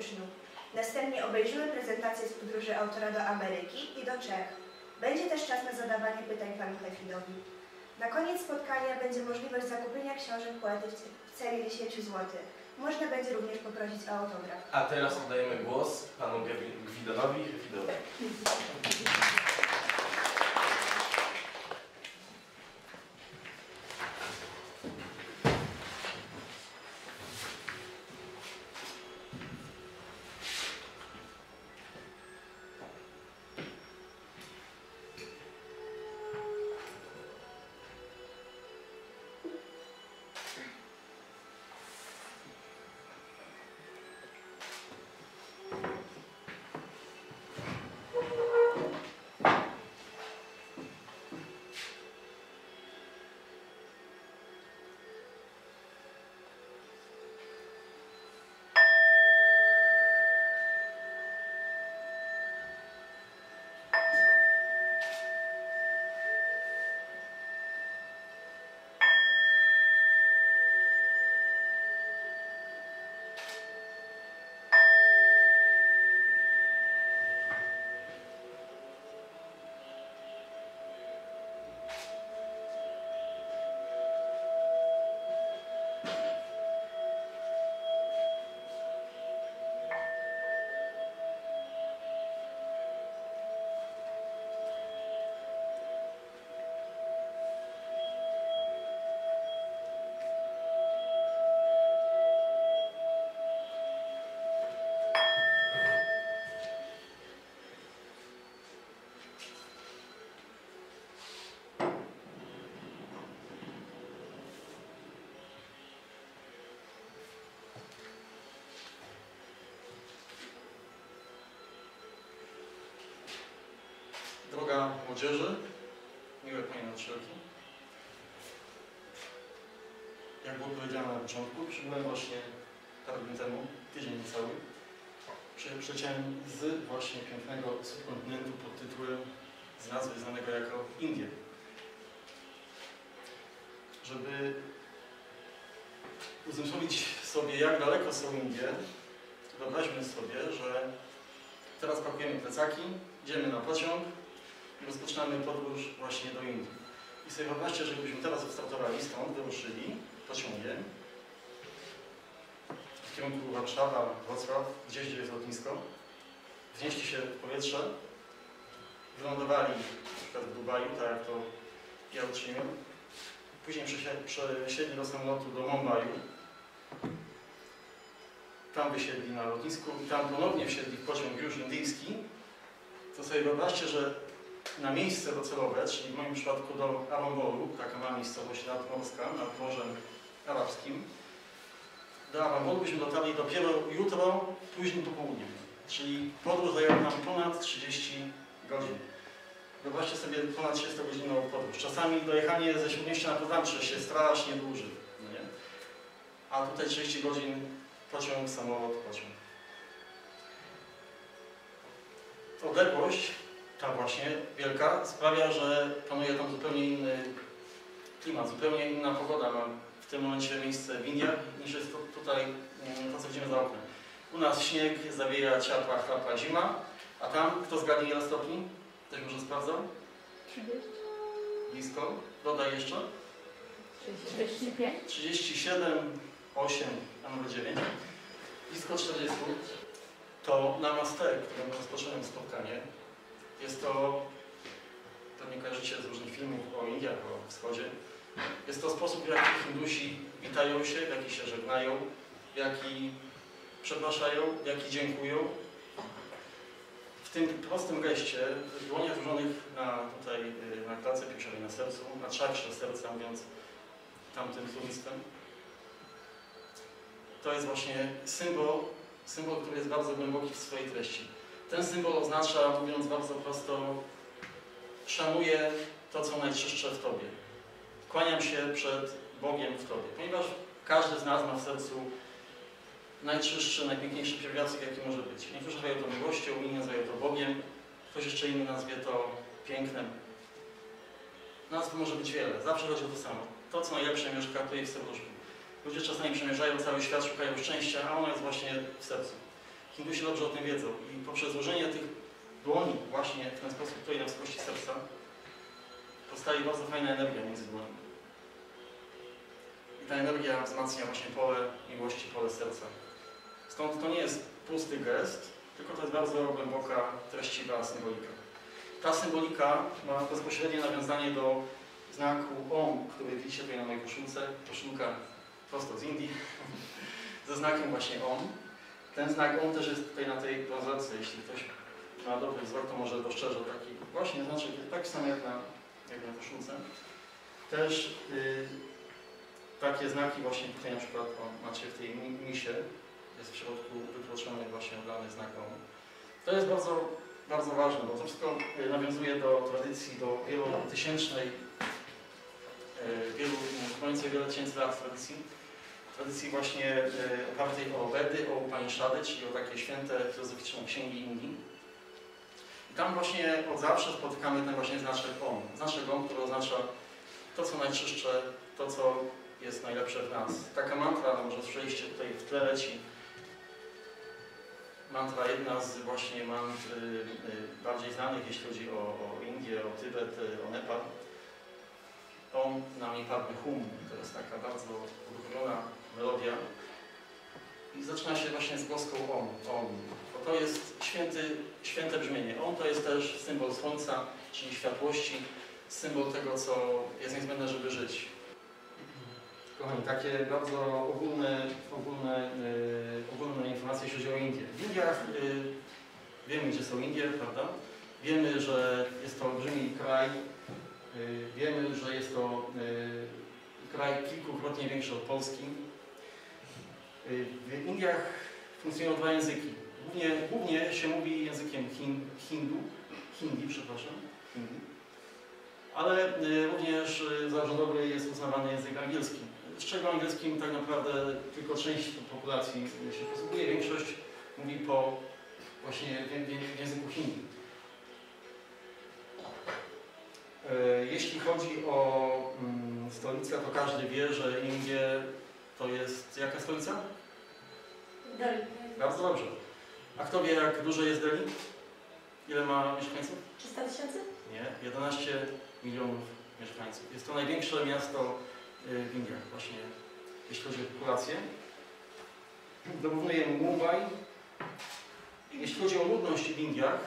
uczniów. Następnie obejrzymy prezentację z podróży autora do Ameryki i do Czech. Będzie też czas na zadawanie pytań panu Hefidowi. Na koniec spotkania będzie możliwość zakupienia książek poety w cenie 10 zł. Można będzie również poprosić o autograf. A teraz oddajemy głos panu Gwidonowi Hefidowi. Młodzieży, miłe Panie Marszałki. Jak było powiedziane na początku, przybyłem właśnie parę dni temu, tydzień cały. Przy- Przyleciałem z właśnie pięknego subkontynentu pod tytułem z nazwy znanego jako Indie. Żeby uzmysłowić sobie, jak daleko są Indie, wyobraźmy sobie, że teraz pakujemy plecaki, idziemy na pociąg, rozpoczynamy podróż właśnie do Indii. I sobie wyobraźcie, że gdybyśmy teraz wystartowali stąd, wyruszyli pociągiem w kierunku Warszawa, Wrocław, gdzieś gdzie jest lotnisko, wznieśli się w powietrze, wylądowali w Dubaju, tak jak to ja uczyniłem, później przesi- przesiedli do samolotu do Mumbaiu, tam wysiedli na lotnisku i tam ponownie wsiedli w pociąg już indyjski, to sobie wyobraźcie, że na miejsce docelowe, czyli w moim przypadku do Arambolu, taka mała miejscowość nadmorska nad Morzem Arabskim, do Arambolu byśmy dotarli dopiero jutro, późnym popołudniem. Czyli podróż zajęła nam ponad 30 godzin. Wyobraźcie sobie ponad 30-godzinną podróż. Czasami dojechanie ze Śródmieścia na Poznańcze się strasznie dłuży. No nie? A tutaj 30 godzin pociąg, samolot, pociąg. odległość, ta właśnie wielka, sprawia, że panuje tam zupełnie inny klimat, zupełnie inna pogoda ma w tym momencie miejsce w Indiach niż jest to tutaj to, co widzimy za oknem. U nas śnieg, zawieja, ciapła, chlapa, zima, a tam kto zgadnie ile stopni? Ktoś może sprawdzał? 30, Blisko. Dodaj jeszcze. 35. 37, 8, a nawet 9. Blisko 40. To namaste, którym rozpocząłem spotkanie. Jest to, pewnie kojarzycie z różnych filmów o Indiach, o wschodzie. Jest to sposób, w jaki Hindusi witają się, w jaki się żegnają, w jaki przepraszają, w jaki dziękują. W tym prostym geście, w dłoniach złożonych na, tutaj, y, na klatce piersiowej, na sercu, na czakrze serca, mówiąc tamtym słownictwem, to jest właśnie symbol, symbol, który jest bardzo głęboki w swojej treści. Ten symbol oznacza, mówiąc bardzo prosto, szanuję to, co najczystsze w Tobie. Kłaniam się przed Bogiem w Tobie, ponieważ każdy z nas ma w sercu najczystszy, najpiękniejszy pierwiastek, jaki może być. Niektórzy nazywają to miłością, inni nazywają to Bogiem, ktoś jeszcze inny nazwie to pięknem. Nazw może być wiele, zawsze chodzi o to samo. To, co najlepsze mieszka tutaj w serduszku. Ludzie czasami przemierzają cały świat, szukają szczęścia, a ono jest właśnie w sercu. Hindusi dobrze o tym wiedzą i poprzez złożenie tych dłoni właśnie w ten sposób tutaj na wysokości serca powstaje bardzo fajna energia między dłońmi. I ta energia wzmacnia właśnie pole miłości, pole serca. Stąd to nie jest pusty gest, tylko to jest bardzo głęboka, treściwa symbolika. Ta symbolika ma bezpośrednie nawiązanie do znaku OM, który widzicie tutaj na mojej koszulce. Koszulka prosto z Indii, ze znakiem właśnie OM. Ten znak OM też jest tutaj na tej prozorce. Jeśli ktoś ma dobry wzrok, to może dostrzeże taki właśnie znaczek, tak samo jak na, jak na koszulce. Też y, takie znaki właśnie tutaj na przykład o, macie w tej mi- misie. Jest w środku wytłoczony właśnie oddany znak OM. To jest bardzo, bardzo ważne, bo to wszystko y, nawiązuje do tradycji, do wielotysięcznej e, wielu, trwającej wiele tysięcy lat tradycji. Tradycji właśnie e, opartej o Vedy, o Upanishady, czyli o takie święte filozoficzne księgi Indii. I tam właśnie od zawsze spotykamy ten właśnie znaczek OM. Znaczek OM, który oznacza to, co najczystsze, to, co jest najlepsze w nas. Taka mantra, no może słyszeliście tutaj w tle leci, mantra, jedna z właśnie mantr y, y, bardziej znanych, jeśli chodzi o, o Indię, o Tybet, y, o Nepal. Om nami padmy hum. To jest taka bardzo uruchomiona melodia. I zaczyna się właśnie z głoską om. om. Bo to jest święty, święte brzmienie. Om to jest też symbol słońca, czyli światłości, symbol tego, co jest niezbędne, żeby żyć. Kochani, takie bardzo ogólne, ogólne, yy, ogólne informacje, jeśli chodzi o Indię. W Indiach yy, wiemy, gdzie są Indie, prawda? Wiemy, że jest to olbrzymi kraj. Yy, wiemy, że jest to yy, kraj kilkukrotnie większy od Polski. W Indiach funkcjonują dwa języki. Głównie, głównie się mówi językiem hin, hindu, hindi, przepraszam, hindi. Ale y, również y, za rządowy jest uznawany język angielski. Z czego angielskim tak naprawdę tylko część populacji y, się posługuje. Większość mówi po właśnie w, języku hindi. E, Jeśli chodzi o mm, stolicę, to każdy wie, że Indie to jest jaka stolica? Delhi. Bardzo dobrze. A kto wie, jak dużo jest Delhi? Ile ma mieszkańców? 300 tysięcy? Nie, 11 milionów mieszkańców. Jest to największe miasto y, w Indiach, właśnie jeśli chodzi o populację. Dorównuje mu Mumbai. Jeśli chodzi o ludność w Indiach,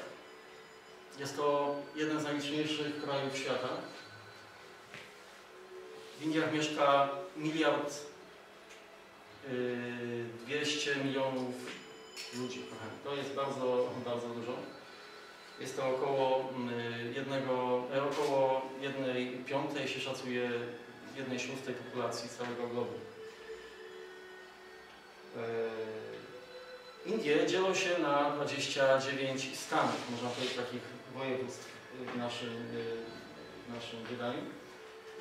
jest to jeden z najliczniejszych krajów świata. W Indiach mieszka miliard 200 milionów ludzi. To jest bardzo, bardzo dużo. Jest to około mm, jednego, e, około jednej piątej się szacuje jednej szóstej populacji całego globu. E, Indie dzielą się na 29 stanów, można powiedzieć takich województw w naszym, e, w naszym wydaniu.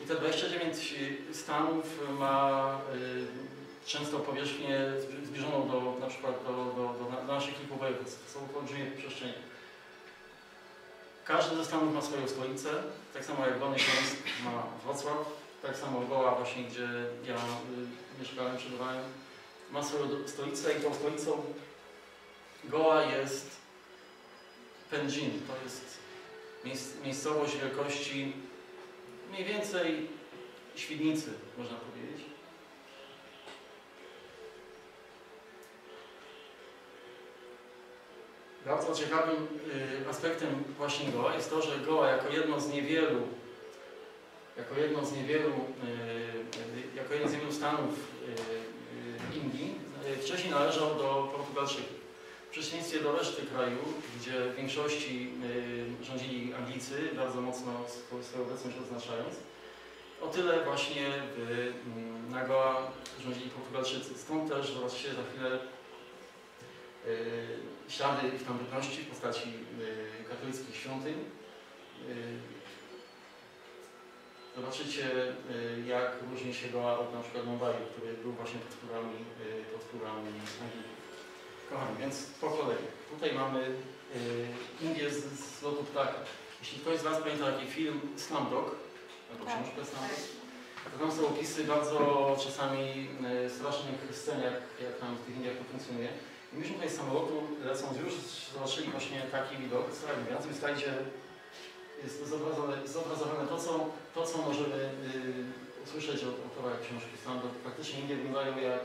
I te 29 stanów ma często powierzchnię zbliżoną do na przykład do, do, do, do naszych kilku województw. Są olbrzymie przestrzenie. Każdy ze stanów ma swoją stolicę, tak samo jak Dolny Śląsk ma Wrocław, tak samo Goła właśnie, gdzie ja y, mieszkałem, przebywałem, ma swoją stolicę i tą stolicą Goła jest Pędzin. To jest miejsc, miejscowość wielkości mniej więcej Świdnicy, można powiedzieć. Bardzo ciekawym y, aspektem właśnie Goa jest to, że Goa jako jedno z niewielu, jako jedno z niewielu, y, jako jeden z niewielu stanów y, Indii, wcześniej należał do Portugalczyków. W przeciwieństwie do reszty kraju, gdzie w większości rządzili Anglicy, bardzo mocno swo- swoją obecność oznaczając, o tyle właśnie mm, na Goa rządzili Portugalczycy. Stąd też zobaczycie za chwilę ślady ich tam bytności w postaci y, katolickich świątyń. Y, Zobaczycie, y, jak różni się Goa od na przykład Mumbai, który był właśnie pod wpływami, y, pod wpływami Anglików. Kochani, więc po kolei. Tutaj mamy y, Indię z, z lotu ptaka. Jeśli ktoś z Was pamięta taki film Slumdog, albo Tak, książkę Slumdog, to tam są opisy bardzo czasami y, strasznych scen, jak, jak tam w tych Indiach to funkcjonuje. Myśmy tutaj z samolotu lecąc już zobaczyli właśnie taki widok. Słuchajcie, na tym slajdzie jest zobrazowane, zobrazowane to, co, to, co możemy y, usłyszeć od autora książki Slumdog. Faktycznie Indie wyglądają jak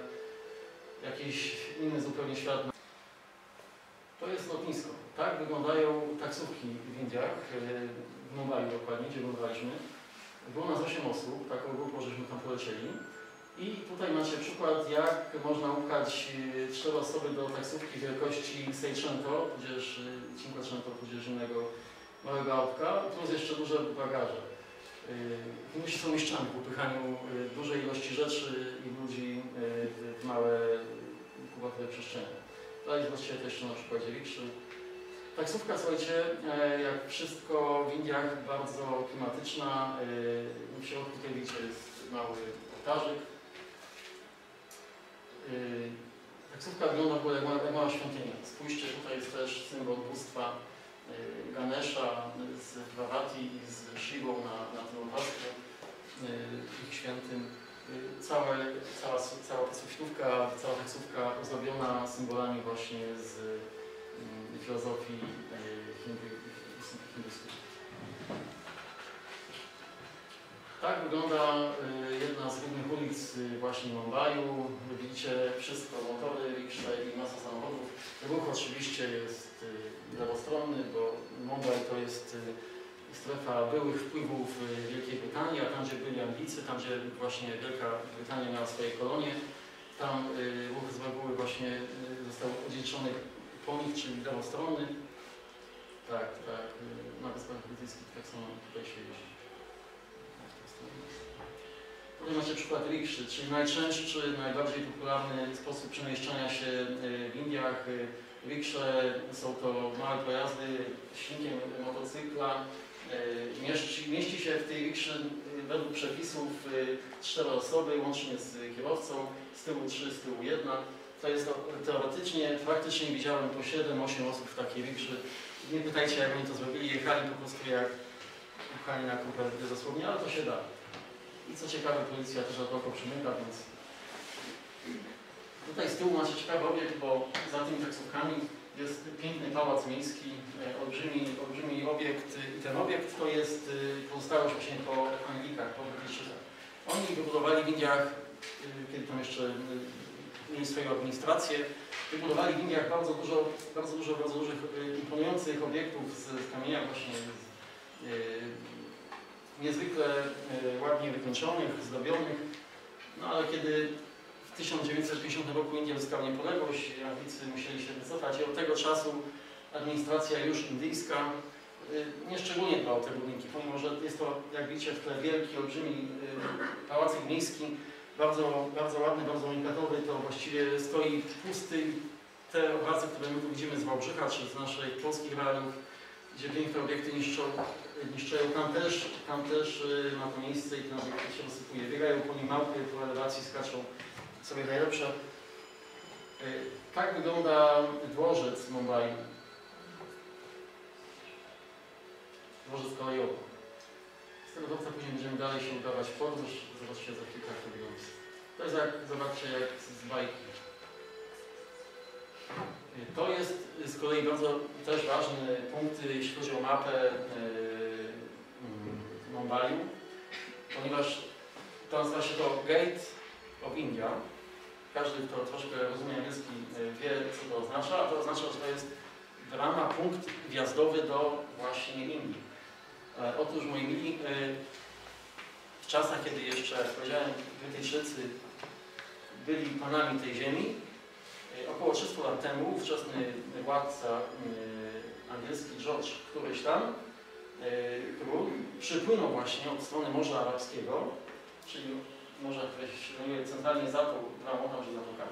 jakiś inny zupełnie świat. To jest lotnisko. Tak wyglądają taksówki w Indiach, y, w Mumbai dokładnie, gdzie lądowaliśmy. Było nas 8 osób, taką grupą, żeśmy tam polecieli. I tutaj macie przykład, jak można upchać y, cztery osoby do taksówki wielkości Seicento, tudzież y, Cinquecento, tudzież innego małego autka, plus jeszcze duże bagaże. Yy, Myśli są mistrzami w upychaniu y, dużej ilości rzeczy i ludzi y, w małe kubatowe przestrzenie. Tutaj zobaczcie to jeszcze na przykładzie Wikszy. Taksówka, słuchajcie, e, jak wszystko w Indiach, bardzo klimatyczna. E, W środku tutaj widzicie jest mały ołtarzyk. E, Taksówka wygląda w ogóle jak mała, jak mała świątynia. Spójrzcie, tutaj jest też symbol bóstwa e, Ganesha z Bhavati i z Shivą na, na tym obrazku ich świętym. Całe, cała, cała taksówka, cała taksówka ozdobiona symbolami właśnie z filozofii hindu- hinduskiej. Tak wygląda y, jedna z głównych ulic y, właśnie Mumbaiu. Widzicie wszystko, motory, riksze i masa samochodów. Ruch oczywiście jest y, lewostronny, bo Mumbai to jest strefa byłych wpływów Wielkiej Brytanii, a tam gdzie byli Anglicy, tam gdzie właśnie Wielka Brytania miała swoje kolonie, tam ruch z reguły właśnie został odziedziczony po nich, czyli lewostronny. Tak, tak, na Wyspach Brytyjskich tak samo tutaj się jeździ. Tutaj macie przykład rikszy, czyli najczęstszy, najbardziej popularny sposób przemieszczania się y, w Indiach. Y, Riksze są to małe pojazdy silnikiem motocykla. Y, Mieści, mieści się w tej rikszy według przepisów cztery osoby, łącznie z kierowcą, z tyłu trzy, z tyłu jedna. To jest teoretycznie, praktycznie widziałem po 7-8 osób w takiej rikszy. Nie pytajcie jak oni to zrobili, jechali po prostu jak pchani na kupę dosłownie, ale to się da. I co ciekawe, policja też oko przymyka, więc tutaj z tyłu macie ciekawy obiekt, bo za tymi taksówkami jest piękny pałac miejski, e, olbrzymi, olbrzymi obiekt i ten obiekt to jest e, pozostałość właśnie po Anglikach, po Brytyjczykach. Oni wybudowali w Indiach, e, kiedy tam jeszcze e, mieli swoją administrację, wybudowali w Indiach bardzo dużo, bardzo dużo, bardzo dużych imponujących obiektów z, kamienia właśnie z, niezwykle e, ładnie wykończonych, zdobionych. No ale kiedy w 1950 roku Indie uzyskała niepodległość, Anglicy musieli się wycofać i od tego czasu administracja już indyjska e, nieszczególnie dba o te budynki, pomimo że jest to, jak widzicie, w tle wielki, olbrzymi e, pałacyk miejski, bardzo, bardzo ładny, bardzo unikatowy, to właściwie stoi pusty. Te obrazy, które my tu widzimy z Wałbrzycha, czy z naszych polskich realiów, gdzie piękne obiekty niszczą, niszczeją, tam też, tam też y, ma to miejsce i obiekt się rozsypuje. Biegają po nim małpy, po elewacji skaczą sobie najlepsze. Y, Tak wygląda dworzec Mumbai. dworzec kolejowy. Z tego dworca później będziemy dalej się udawać w podróż. Zobaczcie za chwilkę, jak to jest jak, zobaczcie, jak z bajki. To jest z kolei bardzo też ważny punkt, jeśli chodzi o mapę Mumbai, ponieważ to nazywa się to Gate of India. Każdy, kto troszkę rozumie angielski, yy, wie, co to oznacza, a to oznacza, że to jest brama, punkt wjazdowy do właśnie Indii. E, Otóż, moi mili, yy, w czasach, kiedy jeszcze, jak powiedziałem, Brytyjczycy byli panami tej ziemi, około 300 lat temu ówczesny władca angielski George któryś tam, król, przypłynął właśnie od strony Morza Arabskiego, czyli morza, które się znajduje centralnie za tam gdzie zatoka.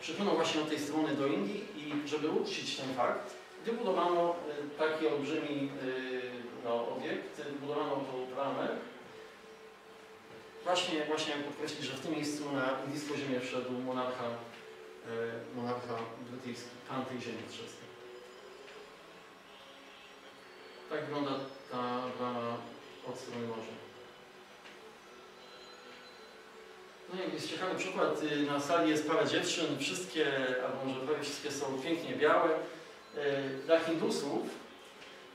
Przypłynął właśnie od tej strony do Indii i żeby uczcić ten fakt, wybudowano y, taki olbrzymi y, no, obiekt, wybudowano tą bramę, Właśnie, właśnie podkreślić, że w tym miejscu na indyjską ziemię wszedł monarcha, e, monarcha brytyjski, pan tej ziemi. Tak wygląda ta brama od strony morza. No i jest ciekawy przykład. y, Na sali jest parę dziewczyn, wszystkie, albo może prawie wszystkie są pięknie białe. E, Dla Hindusów,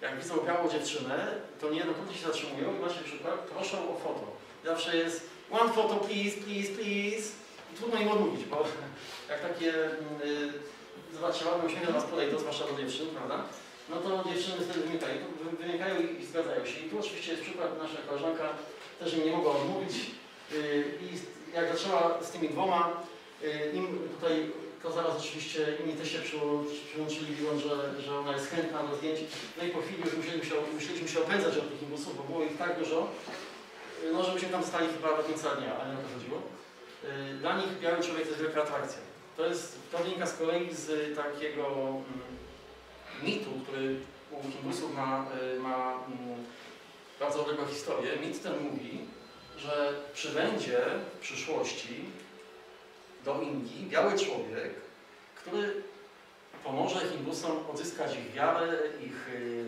jak widzą białą dziewczynę, to niejednokrotnie się zatrzymują i macie przykład, proszą o foto. Zawsze jest one photo please, please, please. I trudno im odmówić, bo jak takie, y, zobaczcie, ładne uśmiechy do nas podejdą, zwłaszcza do dziewczyn, prawda? No to dziewczyny wtedy wynikają, wy- wynikają i, zgadzają się. I tu oczywiście jest przykład, nasza koleżanka też im nie mogła odmówić. Y, I jak zaczęła z tymi dwoma, y, im tutaj, to zaraz oczywiście inni też się przyłączy- przyłączyli, widząc, że, że ona jest chętna do zdjęć. No i po chwili już musieliśmy się, musieliśmy się opędzać od tych imbusów, bo było ich tak dużo, no, żebyśmy tam stali chyba do końca dnia, ale nie o to chodziło. Y, Dla nich biały człowiek to jest wielka atrakcja. To, jest, to wynika z kolei z takiego mm, mitu, który u Hindusów ma, y, ma mm, bardzo odległą historię. Mit ten mówi, że przybędzie w przyszłości do Indii biały człowiek, który pomoże Hindusom odzyskać ich wiarę, ich y,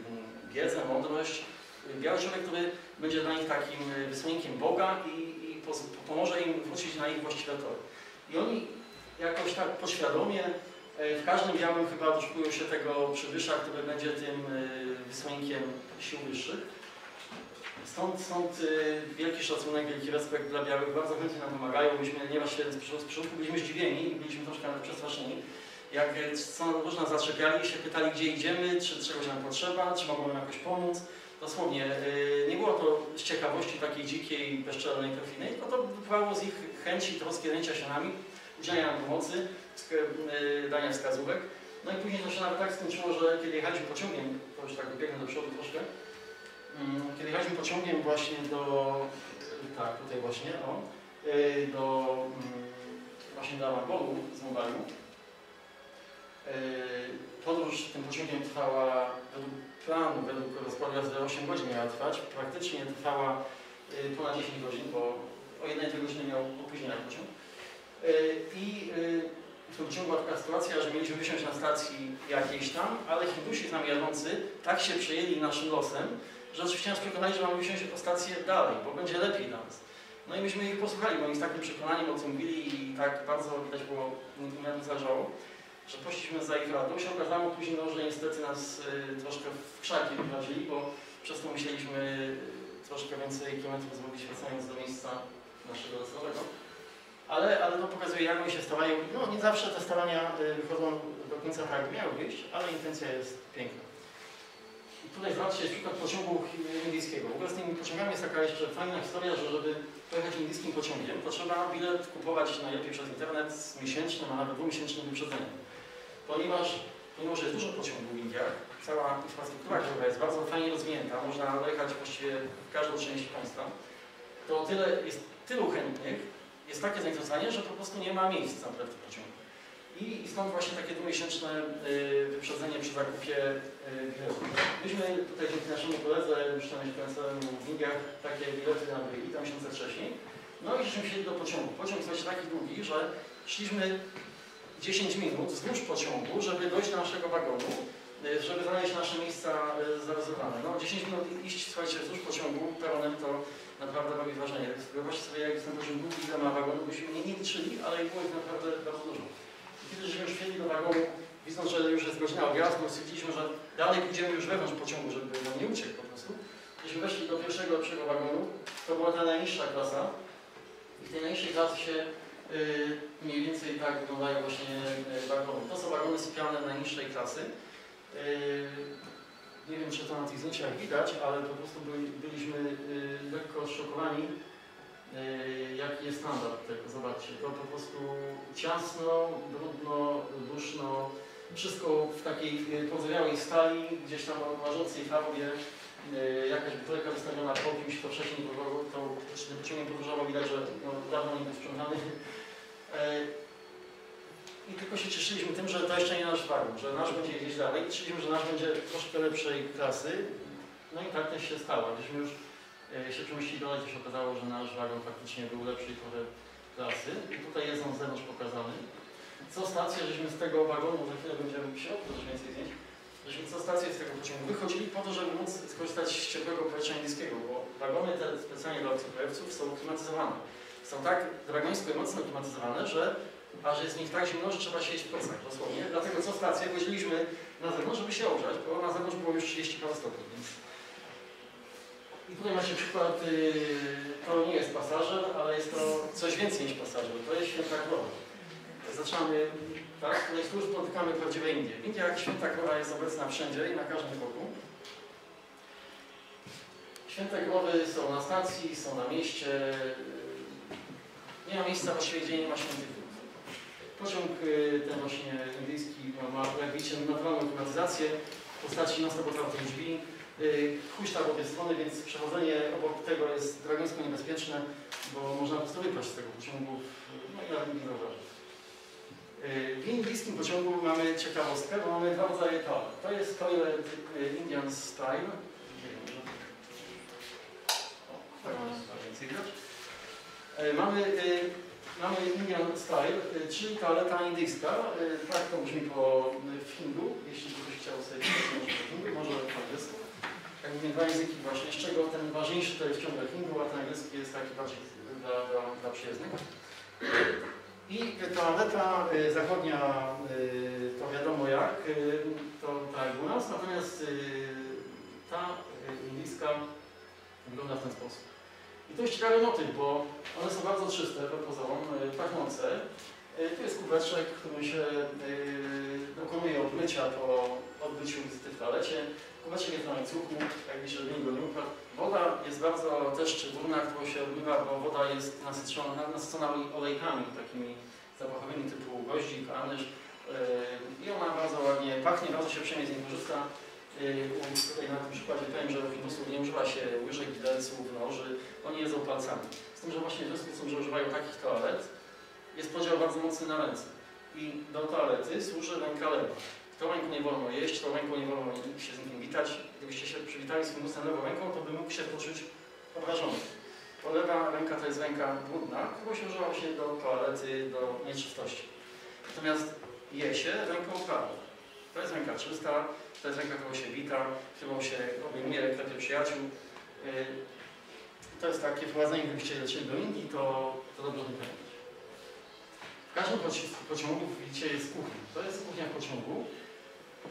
wiedzę, mądrość. Biały człowiek, który będzie dla nich takim y, wysłannikiem Boga i, i pomoże im wrócić na ich właściwe tory. I oni jakoś tak podświadomie e, w każdym białym chyba doszukują się tego przybysza, który będzie tym y, wysłannikiem sił wyższych. Stąd, stąd y, wielki szacunek, wielki respekt dla białych, bardzo chętnie nam pomagają. Myśmy nieraz się z początku- byliśmy zdziwieni byliśmy troszkę nawet przestraszeni. Jak co różne zaczepiali się, pytali gdzie idziemy, czy czegoś nam potrzeba, czy mogą nam jakoś pomóc. Dosłownie, nie było to z ciekawości takiej dzikiej, bezczelnej, krwinej, tylko to wypływało z ich chęci, troski ręcia się nami, udzielania nam pomocy, dania wskazówek. No i później to się nawet tak skończyło, że kiedy jechaliśmy pociągiem, to już tak biegnę do przodu troszkę, mm, kiedy jechaliśmy pociągiem właśnie do, y, tak, tutaj właśnie, o, y, do mm, właśnie do Amangolu z Mumbai. Podróż tym pociągiem trwała według planu, według rozkładu jazdy 8 godzin miała trwać. Praktycznie trwała y, ponad 10 godzin, bo o 1-2 godziny miał opóźnienia pociąg. Y, I w tym pociągu była taka sytuacja, że mieliśmy wysiąść na stacji jakiejś tam, ale Hindusi z nami jadący tak się przejęli naszym losem, że oczywiście nas przekonali, że mamy wysiąść o stację dalej, bo będzie lepiej dla nas. No i myśmy ich posłuchali, bo oni z takim przekonaniem o tym mówili i tak bardzo widać było, na tym zależało, że poszliśmy za ich radą. się okazało później, no, że niestety nas y, troszkę w krzaki wyprowadzili, bo przez to musieliśmy y, troszkę więcej kilometrów zrobić wracając do miejsca naszego docelowego. Ale, ale to pokazuje, jak oni się starają. No nie zawsze te starania y, wychodzą do końca tak, jak miały wyjść, ale intencja jest piękna. I tutaj zobaczcie, jest przykład pociągu indyjskiego. W ogóle z tymi pociągami jest taka jeszcze fajna historia, że żeby pojechać indyjskim pociągiem, to trzeba bilet kupować najlepiej przez internet z miesięcznym, a nawet dwumiesięcznym wyprzedzeniem. Ponieważ, mimo że jest dużo pociągów w Indiach, cała infrastruktura drogowa jest bardzo fajnie rozwinięta, można dojechać właściwie w każdą część państwa, to tyle jest tylu chętnych, jest takie zainteresowanie, że po prostu nie ma miejsc na w pociągu. I, stąd właśnie takie dwumiesięczne y, wyprzedzenie przy zakupie y, biletu. Myśmy tutaj dzięki naszemu koledze, przynajmniej w Indiach, takie bilety nabyli tam miesiące wcześniej. No i żeśmy wsiedli do pociągu. Pociąg jest taki długi, że szliśmy 10 minut wzdłuż pociągu, żeby dojść do naszego wagonu, y, żeby znaleźć nasze miejsca y, zarezerwowane. No po 10 minut iść, słuchajcie, wzdłuż pociągu peronem, to naprawdę robi wrażenie. Wyobraźcie sobie, jak jest na poziom długi, ile ma wagonów, byśmy nie, nie liczyli, ale ich było ich naprawdę bardzo dużo. I kiedy żeśmy już wsiedli do wagonu, widząc, że już jest godzina objazdu, stwierdziliśmy, że dalej pójdziemy już wewnątrz pociągu, żeby nam nie uciekł po prostu. Gdyśmy weszli do pierwszego, lepszego wagonu, to była ta najniższa klasa. I w tej najniższej klasie yy, mniej więcej tak wyglądają właśnie yy, wagony. To są wagony sypialne najniższej klasy. Yy, nie wiem, czy to na tych zdjęciach widać, ale po prostu byli, byliśmy yy, lekko szokowani, yy, jaki jest standard tego. Zobaczcie, to po prostu ciasno, brudno, duszno, wszystko w takiej yy, podzawiałej stali, gdzieś tam o marzącej farbie, yy, jakaś butelka wystawiona po kimś, kto wcześniej to tym pociągiem podróżował, widać, że no, dawno nie był sprzątany. I tylko się cieszyliśmy tym, że to jeszcze nie nasz wagon, że nasz będzie gdzieś dalej. Cieszyliśmy, że nasz będzie troszkę lepszej klasy. No i tak też się stało. Gdyśmy już e, się przemieścili dalej, to się okazało, że nasz wagon faktycznie był lepszej trochę klasy. I tutaj jest on z zewnątrz pokazany. Co stację, żeśmy z tego wagonu, za chwilę będziemy w środku też więcej zdjęć, żeśmy co stację z tego pociągu wychodzili po to, żeby móc skorzystać z ciepłego powietrza niebieskiego, bo wagony te specjalnie dla obcokrajowców są klimatyzowane. Są tak dragońsko i mocno klimatyzowane, że a że jest w nich tak zimno, że trzeba siedzieć w plecach dosłownie. Dlatego co stację woziliśmy na zewnątrz, żeby się ogrzać, bo na zewnątrz było już 30 parę stopni, więc... I tutaj macie przykład, yy, to nie jest pasażer, ale jest to coś więcej niż pasażer, to jest święta krowa. Zaczynamy, tak, tutaj tu spotykamy prawdziwe Indie. W Indiach święta krowa jest obecna wszędzie i na każdym kroku. Święte krowy są na stacji, są na mieście. Nie ma miejsca właściwie, gdzie nie ma świętych. Pociąg y, ten właśnie indyjski ma, jak widzicie, naturalną klimatyzację w postaci non-stop otwartych drzwi. Y, Huśta w obie strony, więc przechodzenie obok tego jest dragońsko niebezpieczne, bo można po prostu wypaść z tego pociągu, no i nawet nie zauważyć. Y, W indyjskim pociągu mamy ciekawostkę, bo mamy dwa rodzaje toalet. To jest toilet Indian Style. Może... O, tak jest więcej widać. Mamy Mamy Indian Style, y, czyli toaleta indyjska. Y, Tak to brzmi po y, w hindu, jeśli ktoś chciał sobie przeczytać po hindu, może po angielsku. Jak mówię, dwa języki właśnie, z czego ten ważniejszy to jest ciągle hindu, a ten angielski jest taki bardziej dla, dla, dla przyjezdnych. I toaleta y, zachodnia, to wiadomo jak, to tak u nas, natomiast ta indyjska wygląda w ten sposób. I to jest ciekawy motyw, bo one są bardzo czyste, pozorom, y, pachnące. Y, Tu jest kubeczek, który się y, dokonuje odmycia po odbyciu wizyty w toalecie. Kubeczek jest na łańcuchu, jak widzicie, żeby go nie. Woda jest bardzo też szczególna, którą się odmywa, bo woda jest nasycona, nasycona olejkami takimi zapachowymi typu goździk, anyż. I ona bardzo ładnie pachnie, bardzo się przyjemnie z niej korzysta. Tutaj na tym przykładzie powiem, że u Hindusów nie używa się łyżek, widelców, noży, oni jedzą palcami. Z tym, że właśnie w związku z tym, że używają takich toalet, jest podział bardzo mocny na ręce. I do toalety służy ręka lewa. Tą ręką nie wolno jeść, tą ręką nie wolno się z nim witać. Gdybyście się przywitali z Hindusem lewą ręką, to by mógł się poczuć obrażony. Bo lewa ręka to jest ręka brudna, którą się używa się do toalety, do nieczystości. Natomiast je się ręką prawą. To jest ręka czysta, jest ręka, którą się wita, którą się obejmuje, klepie przyjaciół. Yy, To jest takie wprowadzenie, gdybyście lecieli do Indii, to, to dobrze pamiętać. W każdym poci- pociągu, widzicie, jest kuchnia. To jest kuchnia w pociągu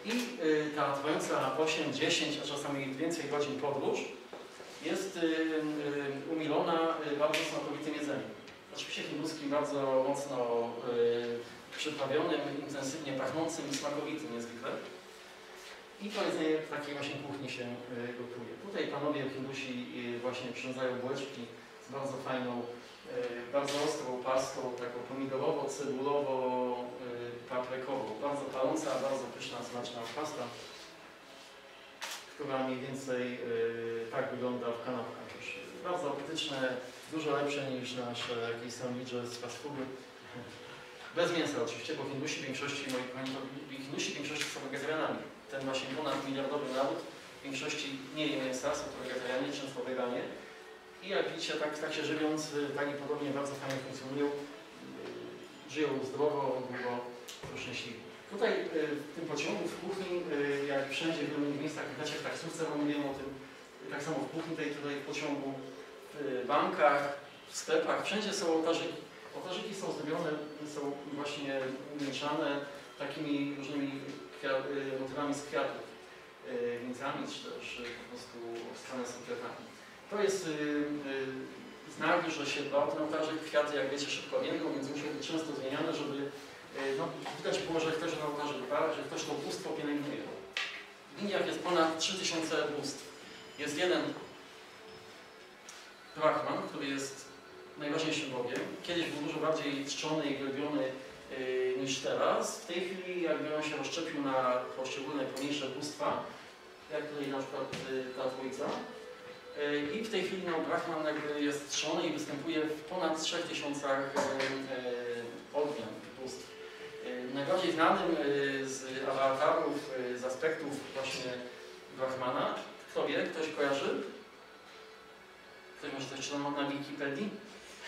i yy, ta trwająca 8, 10, a czasami więcej godzin podróż jest yy, umilona bardzo smakowitym jedzeniem. Oczywiście hinduskim, bardzo mocno przyprawionym, intensywnie pachnącym i smakowitym niezwykle. I to jedzenie w takiej właśnie kuchni się y, gotuje. Tutaj panowie Hindusi y, właśnie przyrządzają bułeczki z bardzo fajną, y, bardzo ostrą pastą, taką pomidorowo-cebulowo-paprykową. Bardzo paląca, bardzo pyszna, smaczna pasta, która mniej więcej tak wygląda w kanapkach. Już bardzo apetyczne, dużo lepsze niż nasze jakieś sandwicze z fast foodu. Bez mięsa oczywiście, bo Hindusi w większości, moi kochani, Hindusi w większości są wegetarianami. Ten właśnie ponad miliardowy naród w większości nie je mięsa, są to wegetarianie, często weganie. I jak widzicie, tak, tak się żywiąc, y, tak i podobnie bardzo fajnie funkcjonują. y, Żyją zdrowo, długo, szczęśliwie. Tutaj y, w tym pociągu, w kuchni, jak wszędzie w innych miejscach w jechać w taksówce, mówiłem o tym, tak samo w kuchni tej tutaj w pociągu, w bankach, w sklepach, wszędzie są ołtarzyki. Ołtarzyki są zdobione, są właśnie mieszane takimi różnymi motywami z kwiatów, y, wincami, czy też y, po prostu obstane są kwiatami. To jest y, y, znak, że się dba o ten ołtarzyk. Kwiaty, jak wiecie, szybko więdą, więc muszą być często zmieniane, żeby y, no, widać było, że ktoś na ołtarzyk dba, że ktoś to bóstwo pielęgnuje. W Indiach jest ponad 3000 bóstw. Jest jeden Brahman, który jest najważniejszym Bogiem. Kiedyś był dużo bardziej czczony i wielbiony niż teraz. W tej chwili jakby on się rozszczepił na poszczególne pomniejsze bóstwa, jak tutaj na przykład yy, ta Trójca. Yy, I w tej chwili no, Brahman jakby jest czczony i występuje w ponad 3000 yy, yy, odmian bóstw. Najbardziej znanym z awatarów, z aspektów właśnie Brahmana, kto wie, ktoś kojarzy? Ktoś może coś czytał na Wikipedii?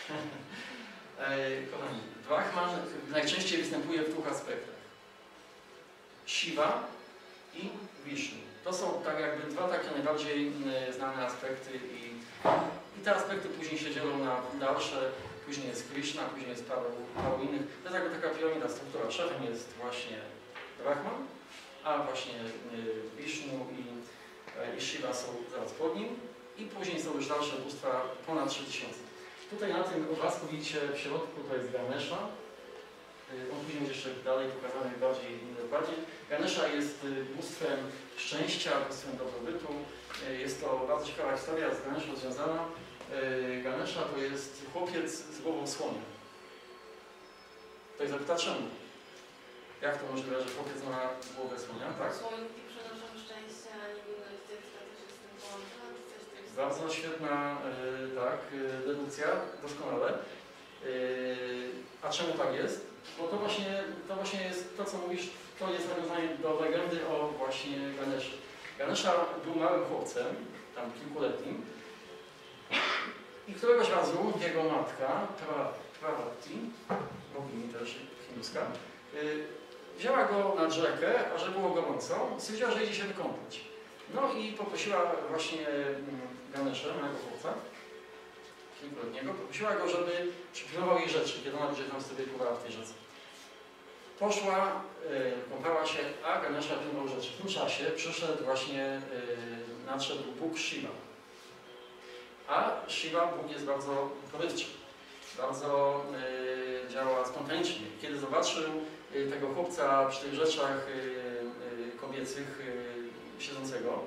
Kochani, Brahman najczęściej występuje w dwóch aspektach. Shiva i Vishnu. To są tak jakby dwa takie najbardziej e, znane aspekty i, i te aspekty później się dzielą na dalsze. Później jest Krishna, później jest paru, paru innych. To jest jakby taka piramida struktura. Szefem jest właśnie Brahman, a właśnie e, Vishnu i, e, i Shiva są zaraz pod nim. I później są już dalsze bóstwa, ponad 3000. Tutaj na tym obrazku widzicie w środku to jest Ganesha. Y, On później będzie jeszcze dalej pokazany bardziej, bardziej. Ganesha jest y, bóstwem szczęścia, bóstwem dobrobytu. Y, Jest to bardzo ciekawa historia z Ganeshą związana. Ganesha to jest chłopiec z głową słonia. Ktoś zapyta czemu? Jak to możliwe, że chłopiec ma głowę słonia, tak? Słoniki przynoszą szczęście, a niewinność dziecka też jest z tym połączona. to coś w tym Bardzo świetna y, tak, y, dedukcja, doskonale. Y, a czemu tak jest? Bo to właśnie, to właśnie jest to, co mówisz, to jest nawiązanie do legendy o właśnie Ganeszy. Ganesha był małym chłopcem, tam kilkuletnim, i któregoś razu jego matka, Pra- Pravati, bogini też hinduska, wzięła go nad rzekę, a że było gorąco, stwierdziła, że idzie się wykąpać. No i poprosiła właśnie Ganesza, małego chłopca, kilkuletniego, poprosiła go, żeby przypilnował jej rzeczy, kiedy ona będzie tam sobie pływała w tej rzece. Poszła, y, kąpała się, a Ganesha pilnował rzeczy. W tym czasie przyszedł właśnie, y, nadszedł Bóg Shiva. A Shiva, Bóg jest bardzo porywczy, bardzo y, działa spontanicznie. Kiedy zobaczył tego chłopca przy tych rzeczach kobiecych siedzącego,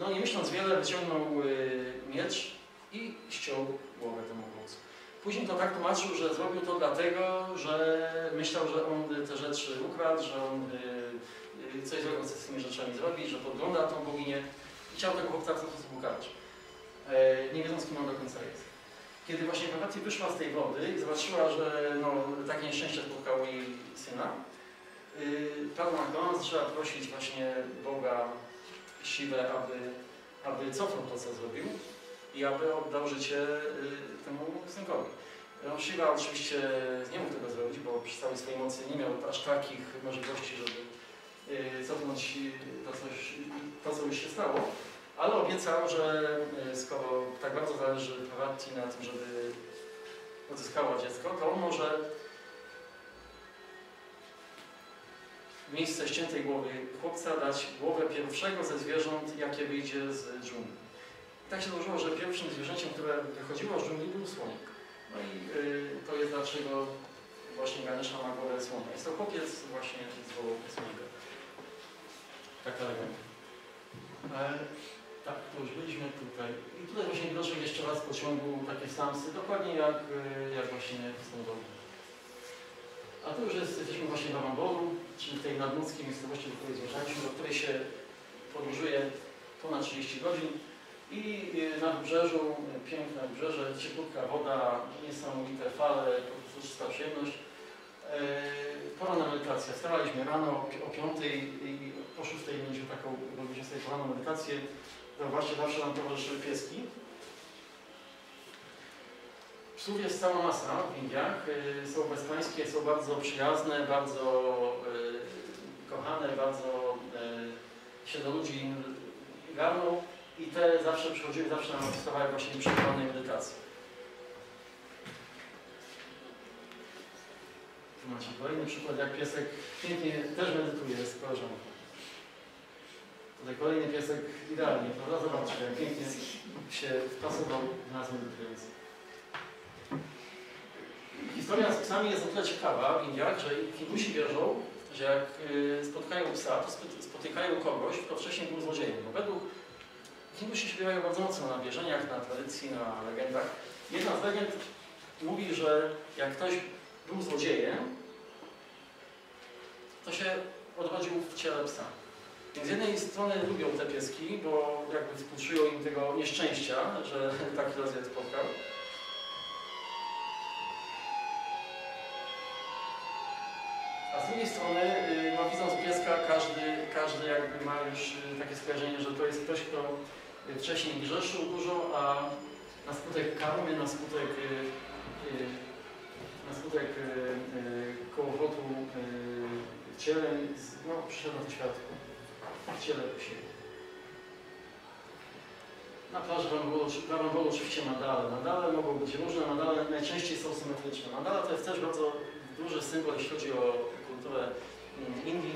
no nie myśląc wiele, wyciągnął y, miecz i ściął głowę temu chłopcu. Później to tak tłumaczył, że zrobił to dlatego, że myślał, że on te rzeczy ukradł, że on y, y, coś złego chce z tymi rzeczami zrobić, że podgląda tą boginię i chciał tego chłopca w ten sposób ukarać. E, nie wiedząc, kim on do końca jest. Kiedy właśnie Parvati wyszła z tej wody i zobaczyła, że no, takie nieszczęście spotkało jej syna, yy, Padma Magdalena zaczęła prosić właśnie Boga Siwę, aby, aby cofnął to, co zrobił i aby oddał życie y, temu synkowi. No, oczywiście nie mógł tego zrobić, bo przy całej swojej mocy nie miał aż takich możliwości, żeby y, cofnąć to, coś, to, co już się stało, ale obiecał, że y, skoro tak bardzo zależy Parvati na tym, żeby odzyskała dziecko, to on może miejsce ściętej głowy chłopca dać głowę pierwszego ze zwierząt, jakie wyjdzie z dżungli. I tak się złożyło, że pierwszym zwierzęciem, które wychodziło z dżungli był słonik. No i y, to jest dlaczego właśnie Ganesha ma głowę słonia. Jest to chłopiec właśnie z głową słonika. Legenda. E, tak, to już byliśmy tutaj. I tutaj właśnie widoczek jeszcze raz pociągu takie samsy, dokładnie jak, y, jak właśnie w Stądowie. A tu już jest, jesteśmy właśnie w Amambolu, czyli tej nadludzkiej miejscowości, do której zmierzaliśmy, do której się podróżuje ponad 30 godzin. I y, na wybrzeżu, y, piękne wybrzeże, cieplutka woda, niesamowite fale, po prostu czysta przyjemność. E, Poranna medytacja. Wstawaliśmy rano o 5 i o 6 mieliśmy taką do 20 poranną medytację. Zobaczcie, zawsze nam towarzyszyły pieski. Psów jest cała masa w Indiach. Y, Są bezpańskie, są bardzo przyjazne, bardzo y, kochane, bardzo y, się do ludzi garną i te zawsze przychodziły, zawsze nam powstawały właśnie przy wolnej medytacji. Tu macie kolejny przykład, jak piesek pięknie też medytuje z koleżanką. Tutaj kolejny piesek idealnie, prawda? Zobaczcie, jak pięknie się wpasował w nas medytujący. Historia z psami jest o tyle ciekawa w Indiach, że Hindusi wierzą, że jak y, spotkają psa, to spo- spotykają kogoś, kto wcześniej był złodziejem. Bo według Hindusi się opierają bardzo mocno na wierzeniach, na tradycji, na legendach. Jedna z legend mówi, że jak ktoś był złodziejem, to się odrodził w ciele psa. Więc z jednej strony lubią te pieski, bo jakby współczują im tego nieszczęścia, że taki je spotkał. A z drugiej strony, y, no widząc pieska, każdy, każdy jakby ma już y, takie skojarzenie, że to jest ktoś, kto y, wcześniej grzeszył dużo, a na skutek karmy, na skutek, na skutek y, y, kołowrotu y, w ciele, z- no, przyszedł na świat w ciele siebie. Na plaży Rambolu, oczywiście mandale. Mandale mogą być różne, mandale najczęściej są symetryczne. Mandala to jest też bardzo duży symbol, jeśli chodzi o kulturę mm, Indii.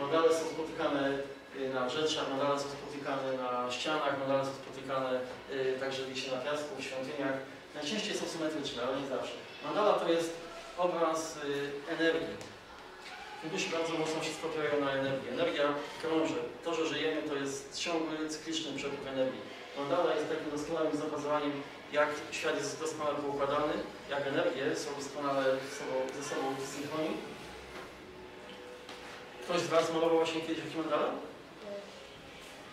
Mandale są spotykane y, na rzeczach, mandale są spotykane na ścianach, mandale są spotykane y, także wiecie, na piasku, w świątyniach. Najczęściej są symetryczne, ale nie zawsze. Mandala to jest obraz y, energii. Hindusi bardzo mocno się skupiają na energii. Energia krąży. To, że żyjemy, to jest ciągły, cykliczny przepływ energii. Mandala jest takim doskonałym zobrazowaniem, jak świat jest doskonale poukładany, jak energie są doskonale ze sobą w synchronii. Ktoś z Was malował właśnie kiedyś jakieś mandale?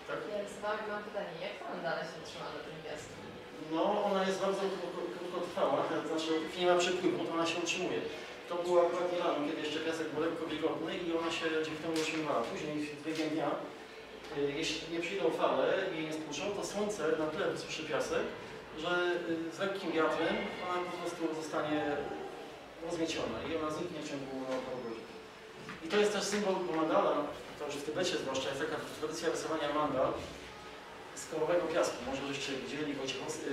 Tak? Ja sobie mam pytanie, jak ta mandala się trzyma na tym piasku? No, ona jest bardzo krótko- krótkotrwała, to znaczy nie ma przepływu, to ona się utrzymuje. To było akurat nie rano, kiedy jeszcze piasek był lekko wilgotny i ona się dzięki temu utrzymywała. Później w biegiem dnia, y, jeśli nie przyjdą fale i jej nie spuszczą, to słońce na tyle wysuszy piasek, że y, z lekkim wiatrem ona po prostu zostanie rozmieciona i ona zniknie w ciągu no. I to jest też symbol, bo mandala, to już w Tybecie zwłaszcza jest taka tradycja rysowania mandal, z kolorowego piasku. Może żeście widzieli Wojciechowski,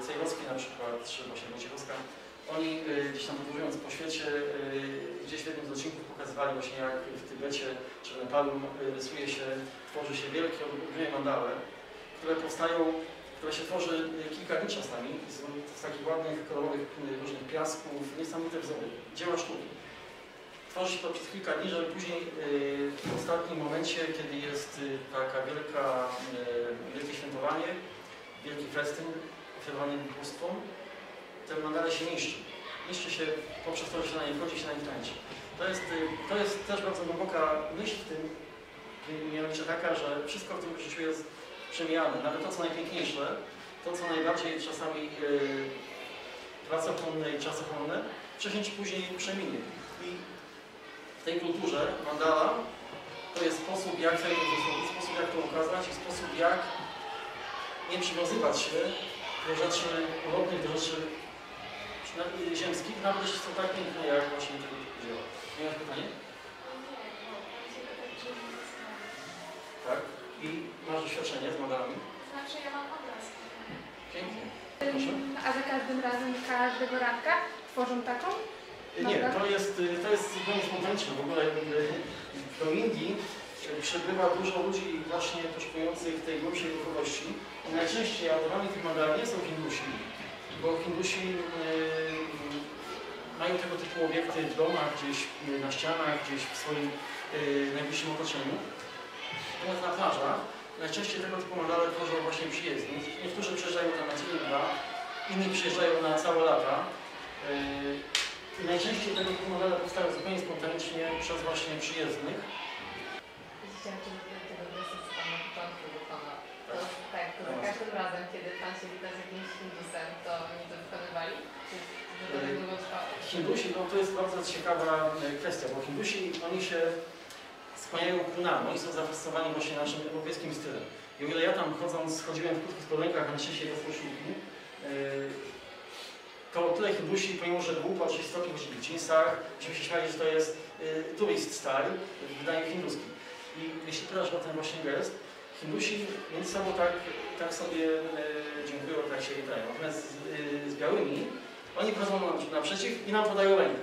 y, Cejrowski na przykład, czy właśnie Wojciechowska. Oni y, gdzieś tam podróżując po świecie, y, gdzieś w jednym z odcinków pokazywali właśnie jak w Tybecie czy w Nepalu y, rysuje się, tworzy się wielkie, olbrzymie mandale, które powstają, które się tworzy y, kilka dni czasami z, z takich ładnych, kolorowych, y, różnych piasków, niesamowite wzory, dzieła sztuki. Tworzy to przez kilka dni, żeby później y, w ostatnim momencie, kiedy jest y, taka wielka, y, wielkie świętowanie, wielki festyn ofiarowany bóstwom, te mandale się niszczy. Niszczy się poprzez to, że się na nie wchodzi, się na nich tańczy. To jest, to jest też bardzo głęboka myśl w tym, mianowicie taka, że wszystko w tym życiu jest przemijane. Nawet to, co najpiękniejsze, to, co najbardziej czasami pracochłonne i czasochłonne, wcześniej czy później przeminie. I w tej kulturze mandala to jest sposób, jak zrobić, sposób, jak to ukazać i sposób, jak nie przywiązywać się do rzeczy rodnych, do rzeczy przynajmniej ziemskich, nawet jeśli są tak piękne, jak właśnie tego typu dzieła. Nie masz pytanie? Tak. I masz doświadczenie z mandalami? Znaczy ja mam obraz. Pięknie. Proszę. A za każdym razem, każdego ranka tworzą taką? Nie, to jest, to jest zupełnie spontaniczne. W ogóle y, do Indii przybywa dużo ludzi właśnie poszukujących tej głębszej duchowości. Najczęściej autorami tych mandal nie są Hindusi, bo Hindusi y, mają tego typu obiekty w domach, gdzieś na ścianach, gdzieś w swoim y, najbliższym otoczeniu. Natomiast na plażach najczęściej tego typu mandale tworzą właśnie przyjezdni. Niektórzy przyjeżdżają tam na tydzień, dwa, inni przyjeżdżają na całe lata. I najczęściej tego typu modele powstają zupełnie spontanicznie przez właśnie przyjezdnych. Chciałam Cię zapytać tego na początku do Pana. To tak, to za każdym razem, kiedy Pan się wita z jakimś Hindusem, to oni to wykonywali? Czy to tak długo trwało? Hindusi, no to jest bardzo ciekawa e, kwestia, bo Hindusi, oni się skłaniają ku nam, oni są zafascynowani właśnie naszym europejskim stylem. I o ile ja tam chodząc, chodziłem w krótkich spodenkach, a najczęściej bez koszulki, to o tyle Hindusi, pomimo że po 30 stopni chodzili w jeansach, myśmy się śmiali, że to jest y, turist style w wydaniu hinduskim. I jeśli pytasz o ten właśnie gest, Hindusi między sobą tak, tak sobie e, dziękują, tak się witają. Natomiast z, e, z białymi oni chodzą nam naprzeciw i nam podają rękę.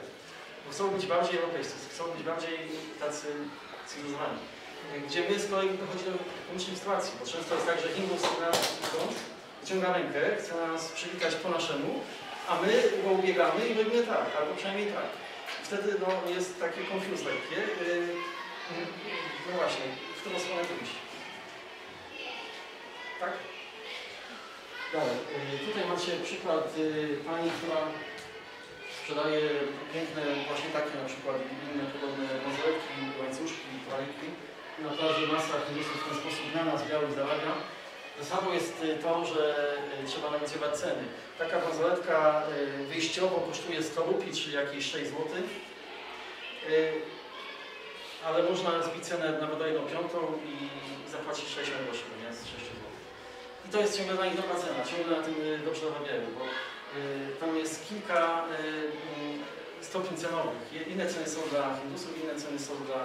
Bo chcą być bardziej europejscy, chcą być bardziej tacy cywilizowani. E, Gdzie my z kolei dochodzi do komicznej sytuacji, bo często jest tak, że Hindus nas stąd wyciąga rękę, chce nas przywitać po naszemu, a my go ubiegamy i robimy tak, albo przynajmniej tak. Wtedy no, jest takie confuse takie. Yy, no właśnie, w którą stronę to iść? Tak? Dalej. Yy, tutaj macie przykład yy, pani, która sprzedaje piękne właśnie takie na przykład inne podobne mozaiki, łańcuszki, waliki. Na plaży masa Hindusów w ten sposób na nas białych zarabia. Zasadą jest y, to, że y, trzeba negocjować ceny. Taka bransoletka y, wyjściowo kosztuje 100 rupii, czyli jakieś 6 zł. Ale można zbić cenę nawet o piątą i zapłacić 60 groszy, nie? Z 6 zł. I to jest ciągle na nich dobra cena, ciągle na tym dobrze zarabiają, bo tam jest kilka stopni cenowych. Inne ceny są dla Hindusów, inne ceny są dla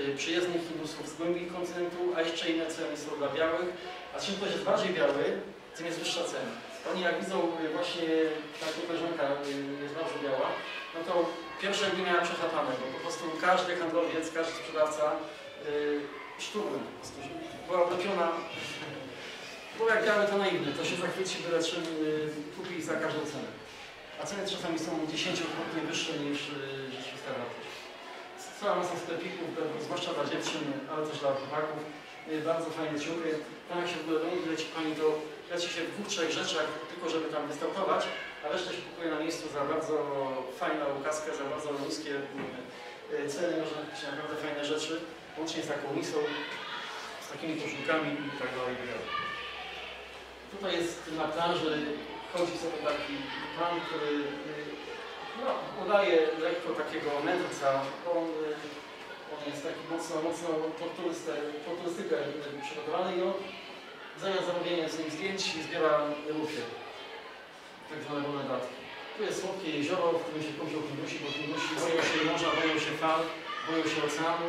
y, przyjezdnych Hindusów z głębi kontynentu, a jeszcze inne ceny są dla białych. A czym ktoś jest bardziej biały, tym jest wyższa cena. Oni jak widzą y, właśnie taką koleżanka y, jest bardzo biała, no to pierwsze dni miała przechatane, bo po prostu każdy handlowiec, każdy sprzedawca yy, szturmy po prostu była oblepiona. Bo jak biały to naiwny, to się zachwyci byle czym kupi za każdą cenę. A ceny czasami są dziesięciokrotnie wyższe niż yy, rzeczywista wartość. Cała masa sklepików, zwłaszcza dla dziewczyn, ale też dla chłopaków. Yy, bardzo fajne ciuchy. Tam jak się w ogóle leci Pani, to leci się w dwóch, trzech rzeczach, tylko żeby tam wystartować, a resztę się kupuje na miejscu za bardzo fajną ukazkę, za bardzo niskie yy, ceny, można kupić naprawdę fajne rzeczy, łącznie z taką misą, z takimi koszulkami i tak dalej. Tutaj jest na plaży, chodzi sobie taki pan, który yy, no, udaje lekko takiego mędrca. On, yy, on jest taki mocno, mocno pod, turystę, pod turystykę yy, przygotowany i on zamiast zamówienia z nim zdjęć zbiera rufie, tak zwane wolne datki. Tu jest słodkie jezioro, w którym się kąpią Hindusi, bo Hindusi boją się morza, boją się fal, boją się oceanu,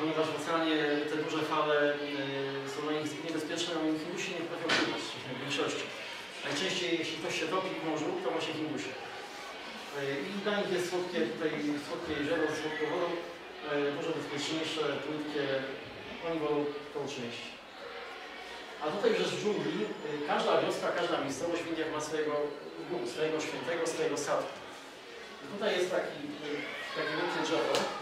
ponieważ- w oceanie te duże fale yy, są dla nich niebezpieczne, a Hindusi nie potrafią pływać w większości. Najczęściej jeśli ktoś się topi w morzu, to właśnie Hindusi. Yy, I dla nich jest słodkie, tutaj słodkie jezioro z słodką wodą, yy, dużo bezpieczniejsze, płytkie, oni wolą tą część. A tutaj już w dżungli y, każda wioska, każda miejscowość w Indiach ma swojego Bogu, swojego świętego, swojego sadku. I tutaj jest taki, taki wielkie drzewo.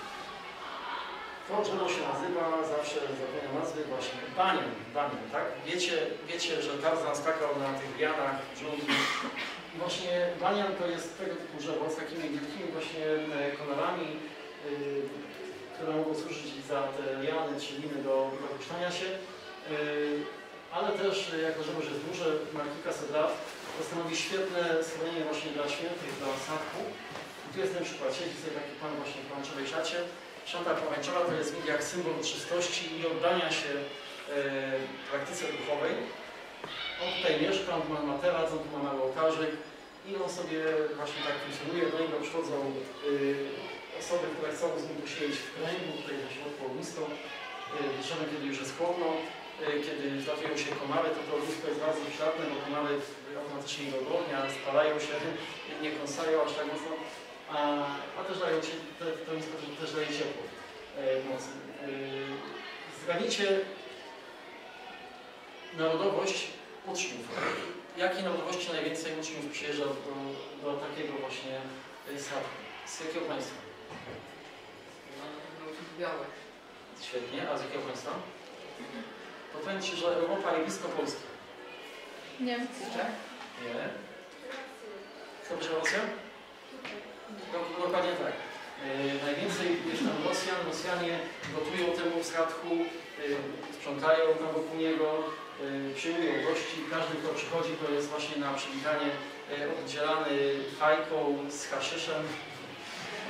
To drzewo się nazywa, zawsze zapomniał nazwy, właśnie Banian, Banian, tak? Wiecie, wiecie, że Tarzan skakał na tych lianach dżungli. I właśnie Banian to jest tego typu drzewo z takimi wielkimi właśnie e, konarami, y, które mogą służyć za te liany czy liny do, do puszczania się. Y, ale też e, jako że może jest duże, ma kilkaset lat, to stanowi świetne schronienie właśnie dla świętych, dla sadku. I tu jest ten przykład, siedzi sobie taki pan właśnie w pomarańczowej szacie. Szata pomarańczowa to jest jak symbol czystości i oddania się e, praktyce duchowej. On tutaj mieszka, on tu ma materac, on tu ma mały ołtarzyk i on sobie właśnie tak funkcjonuje. Do niego przychodzą e, osoby, które chcą z nim posiedzieć w kręgu, tutaj na środku ognisko. E, wieczorem, kiedy już jest chłodno, Y, kiedy zlatują się komary, to to ognisko jest bardzo przydatne, bo komary automatycznie je dogonią, spalają się, nie kąsają aż tak mocno, a, a też dają ci, te, to też daje ciepło e, w nocy. Yy, zgadnijcie narodowość uczniów. Jakiej narodowości najwięcej uczniów przyjeżdża do, do takiego właśnie e, sadku? Z jakiego państwa? Białe. Świetnie, a z jakiego państwa? To powiem Ci, że Europa jest blisko Polski. Niemcy. Nie. Kto będzie Rosja? No, dokładnie tak. Yy, najwięcej jest tam Rosjan. Rosjanie gotują temu statku, yy, sprzątają tam wokół niego, yy, przyjmują gości. Każdy, kto przychodzi, to jest właśnie na przywitanie oddzielany fajką z haszyszem.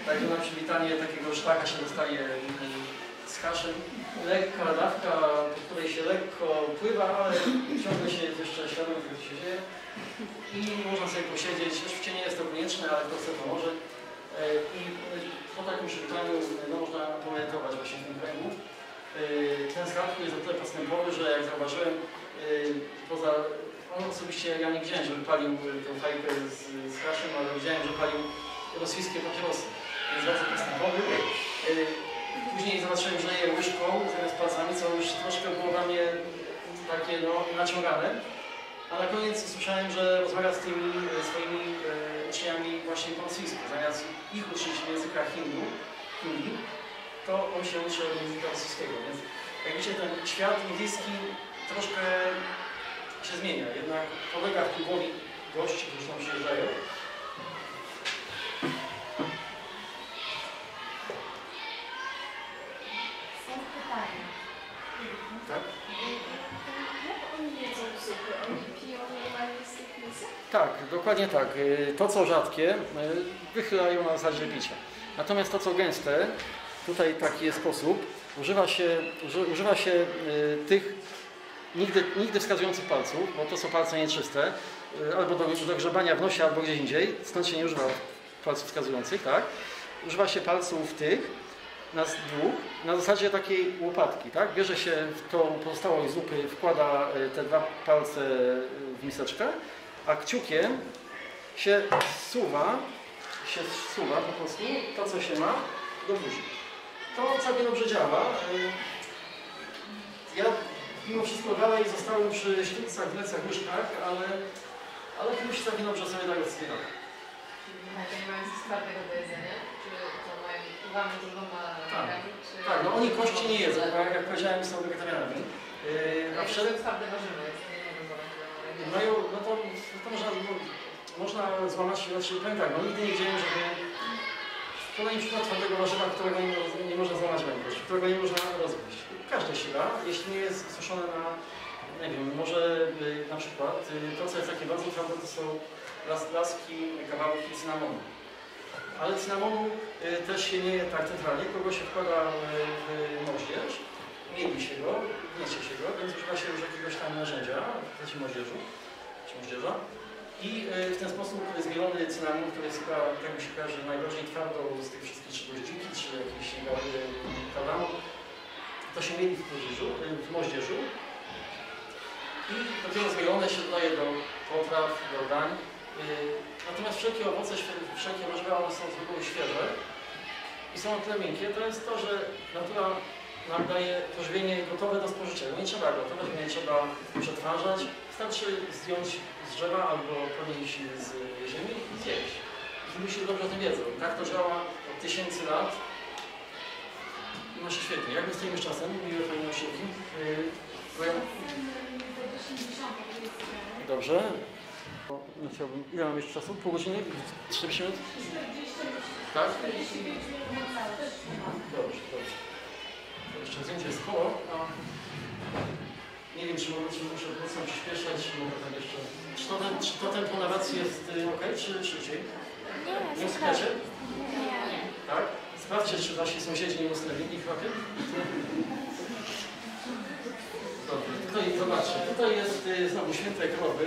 Także na przywitanie takiego sztaka się dostaje z haszem. Lekka dawka, po której się lekko pływa, ale ciągle się jest jeszcze świadom co się dzieje. I można sobie posiedzieć, oczywiście nie jest to konieczne, ale kto chce, to może. E, I po takim przywitaniu no, można pomedytować właśnie w tym kręgu. ten skarbnik jest o tyle postępowy, że jak zauważyłem, poza, on osobiście ja nie widziałem, żeby palił tą fajkę z, z haszem, ale widziałem, że palił rosyjskie papierosy. Jest bardzo postępowy. Później zobaczyłem, że je łyżką zamiast palcami, co już troszkę było dla mnie takie no, naciągane. A na koniec usłyszałem, że rozmawia z tymi e, swoimi e, uczniami właśnie po rosyjsku. Zamiast ich uczyć języka hindu, hindi, to on się uczy języka rosyjskiego. Więc jak widzicie, ten świat indyjski troszkę się zmienia. Jednak polega wpływowi gości, którzy tam przyjeżdżają. Są pytania. Tak? Jak oni jedzą zupy? Oni piją normalnie z tych misek? Tak, dokładnie tak. Y, To co rzadkie, y, wychylają na zasadzie picia. Natomiast to co gęste, tutaj taki jest sposób, używa się, uży, używa się y, tych nigdy, nigdy wskazujących palców, bo to są palce nieczyste, albo do, do grzebania w nosie, albo gdzieś indziej, stąd się nie używa palców wskazujących, tak? Używa się palców tych, nas dwóch, na zasadzie takiej łopatki, tak? Bierze się w tą pozostałość zupy, wkłada te dwa palce w miseczkę, a kciukiem się zsuwa, się zsuwa po prostu to, co się ma, do buzi. To całkiem dobrze działa. Ja mimo wszystko dalej zostałem przy ślubcach, wlecach, łyżkach, ale, ale musi całkiem dobrze sobie dają wspierać. Tak, nie mają nic twardego do jedzenia? Czy to mają uwagę z nogami? Czy... Tak, no oni kości nie jedzą, bo jak, jak powiedziałem, są wegetarianami. Yy, a przed... twarde warzywa złamać do mają, no to, to można, no, można złamać, znaczy powiem tak, no nigdy nie widziałem, żeby podaj mi przykład twardego warzywa, którego nie, nie można złamać ręką, którego nie można rozbić. Każde się da, jeśli nie jest suszone na, nie wiem, może y, na przykład y, to, co jest takie bardzo twarde, to są las, laski, kawałki cynamonu. Ale cynamonu y, też się nie tak centralnie, kogo się wkłada w moździerz, mieli się go, gniecie się go, więc używa się już jakiegoś tam narzędzia, w postaci moździerzu, moździerza. I y, w ten sposób zmielony cynamon, który jest chyba, tak mi się kojarzy, najbardziej twardo z tych wszystkich, czy goździki, czy jakiś kardamon, to się mieli w moździerzu, y, w moździerzu. I dopiero zmielone się dodaje do potraw, do dań. Natomiast wszelkie owoce, wszelkie warzywa, one są z reguły świeże i są o tyle miękkie, to jest to, że natura nam daje pożywienie gotowe do spożycia. No nie trzeba gotować, nie trzeba przetwarzać. Wystarczy zdjąć z drzewa albo podnieść z ziemi i zjeść. Ludzie dobrze o tym wiedzą. Tak to działa od tysięcy lat. I masz świetnie. Jak my stoimy z czasem? Miłe ja- Dobrze. No chciałbym. Ile mam jeszcze czasu? Pół godziny? 40 minut? Tak? Dobrze, dobrze. Jeszcze zdjęcie jest koło. A nie wiem, czy, mogę, czy muszę mocno przyspieszać, czy mogę tak jeszcze. Czy to, ten, czy to tempo narracji jest y, ok, czy szybciej? Nie usypiacie? Nie. Tak? Sprawdźcie, czy wasi sąsiedzi nie ustawili chłopie. Dobrze, tutaj zobaczcie, tutaj jest y, znowu święte krowy.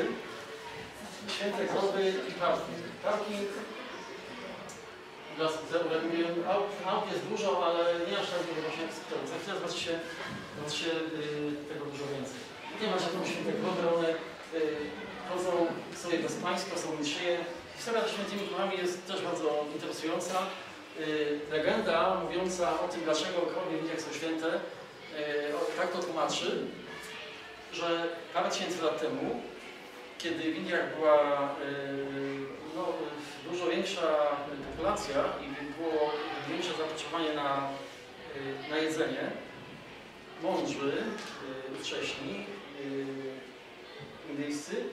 Święte krowy i parking. Parking dla spaceru, aut, aut jest dużo, ale nie aż tak dużo właśnie jak spaceru. Za chwilę zobaczycie y, tego dużo więcej. Tutaj macie tą święte krowy, one y, chodzą sobie bezpańsko, są niczyje. Historia ze świętymi krowami jest też bardzo interesująca. Y, legenda mówiąca o tym, dlaczego krowy w Indiach są święte, y, tak to tłumaczy, że parę tysięcy lat temu, kiedy w Indiach była no, dużo większa populacja i było większe zapotrzebowanie na, y, na jedzenie, mądrzy, y, wcześni, y, indyjscy,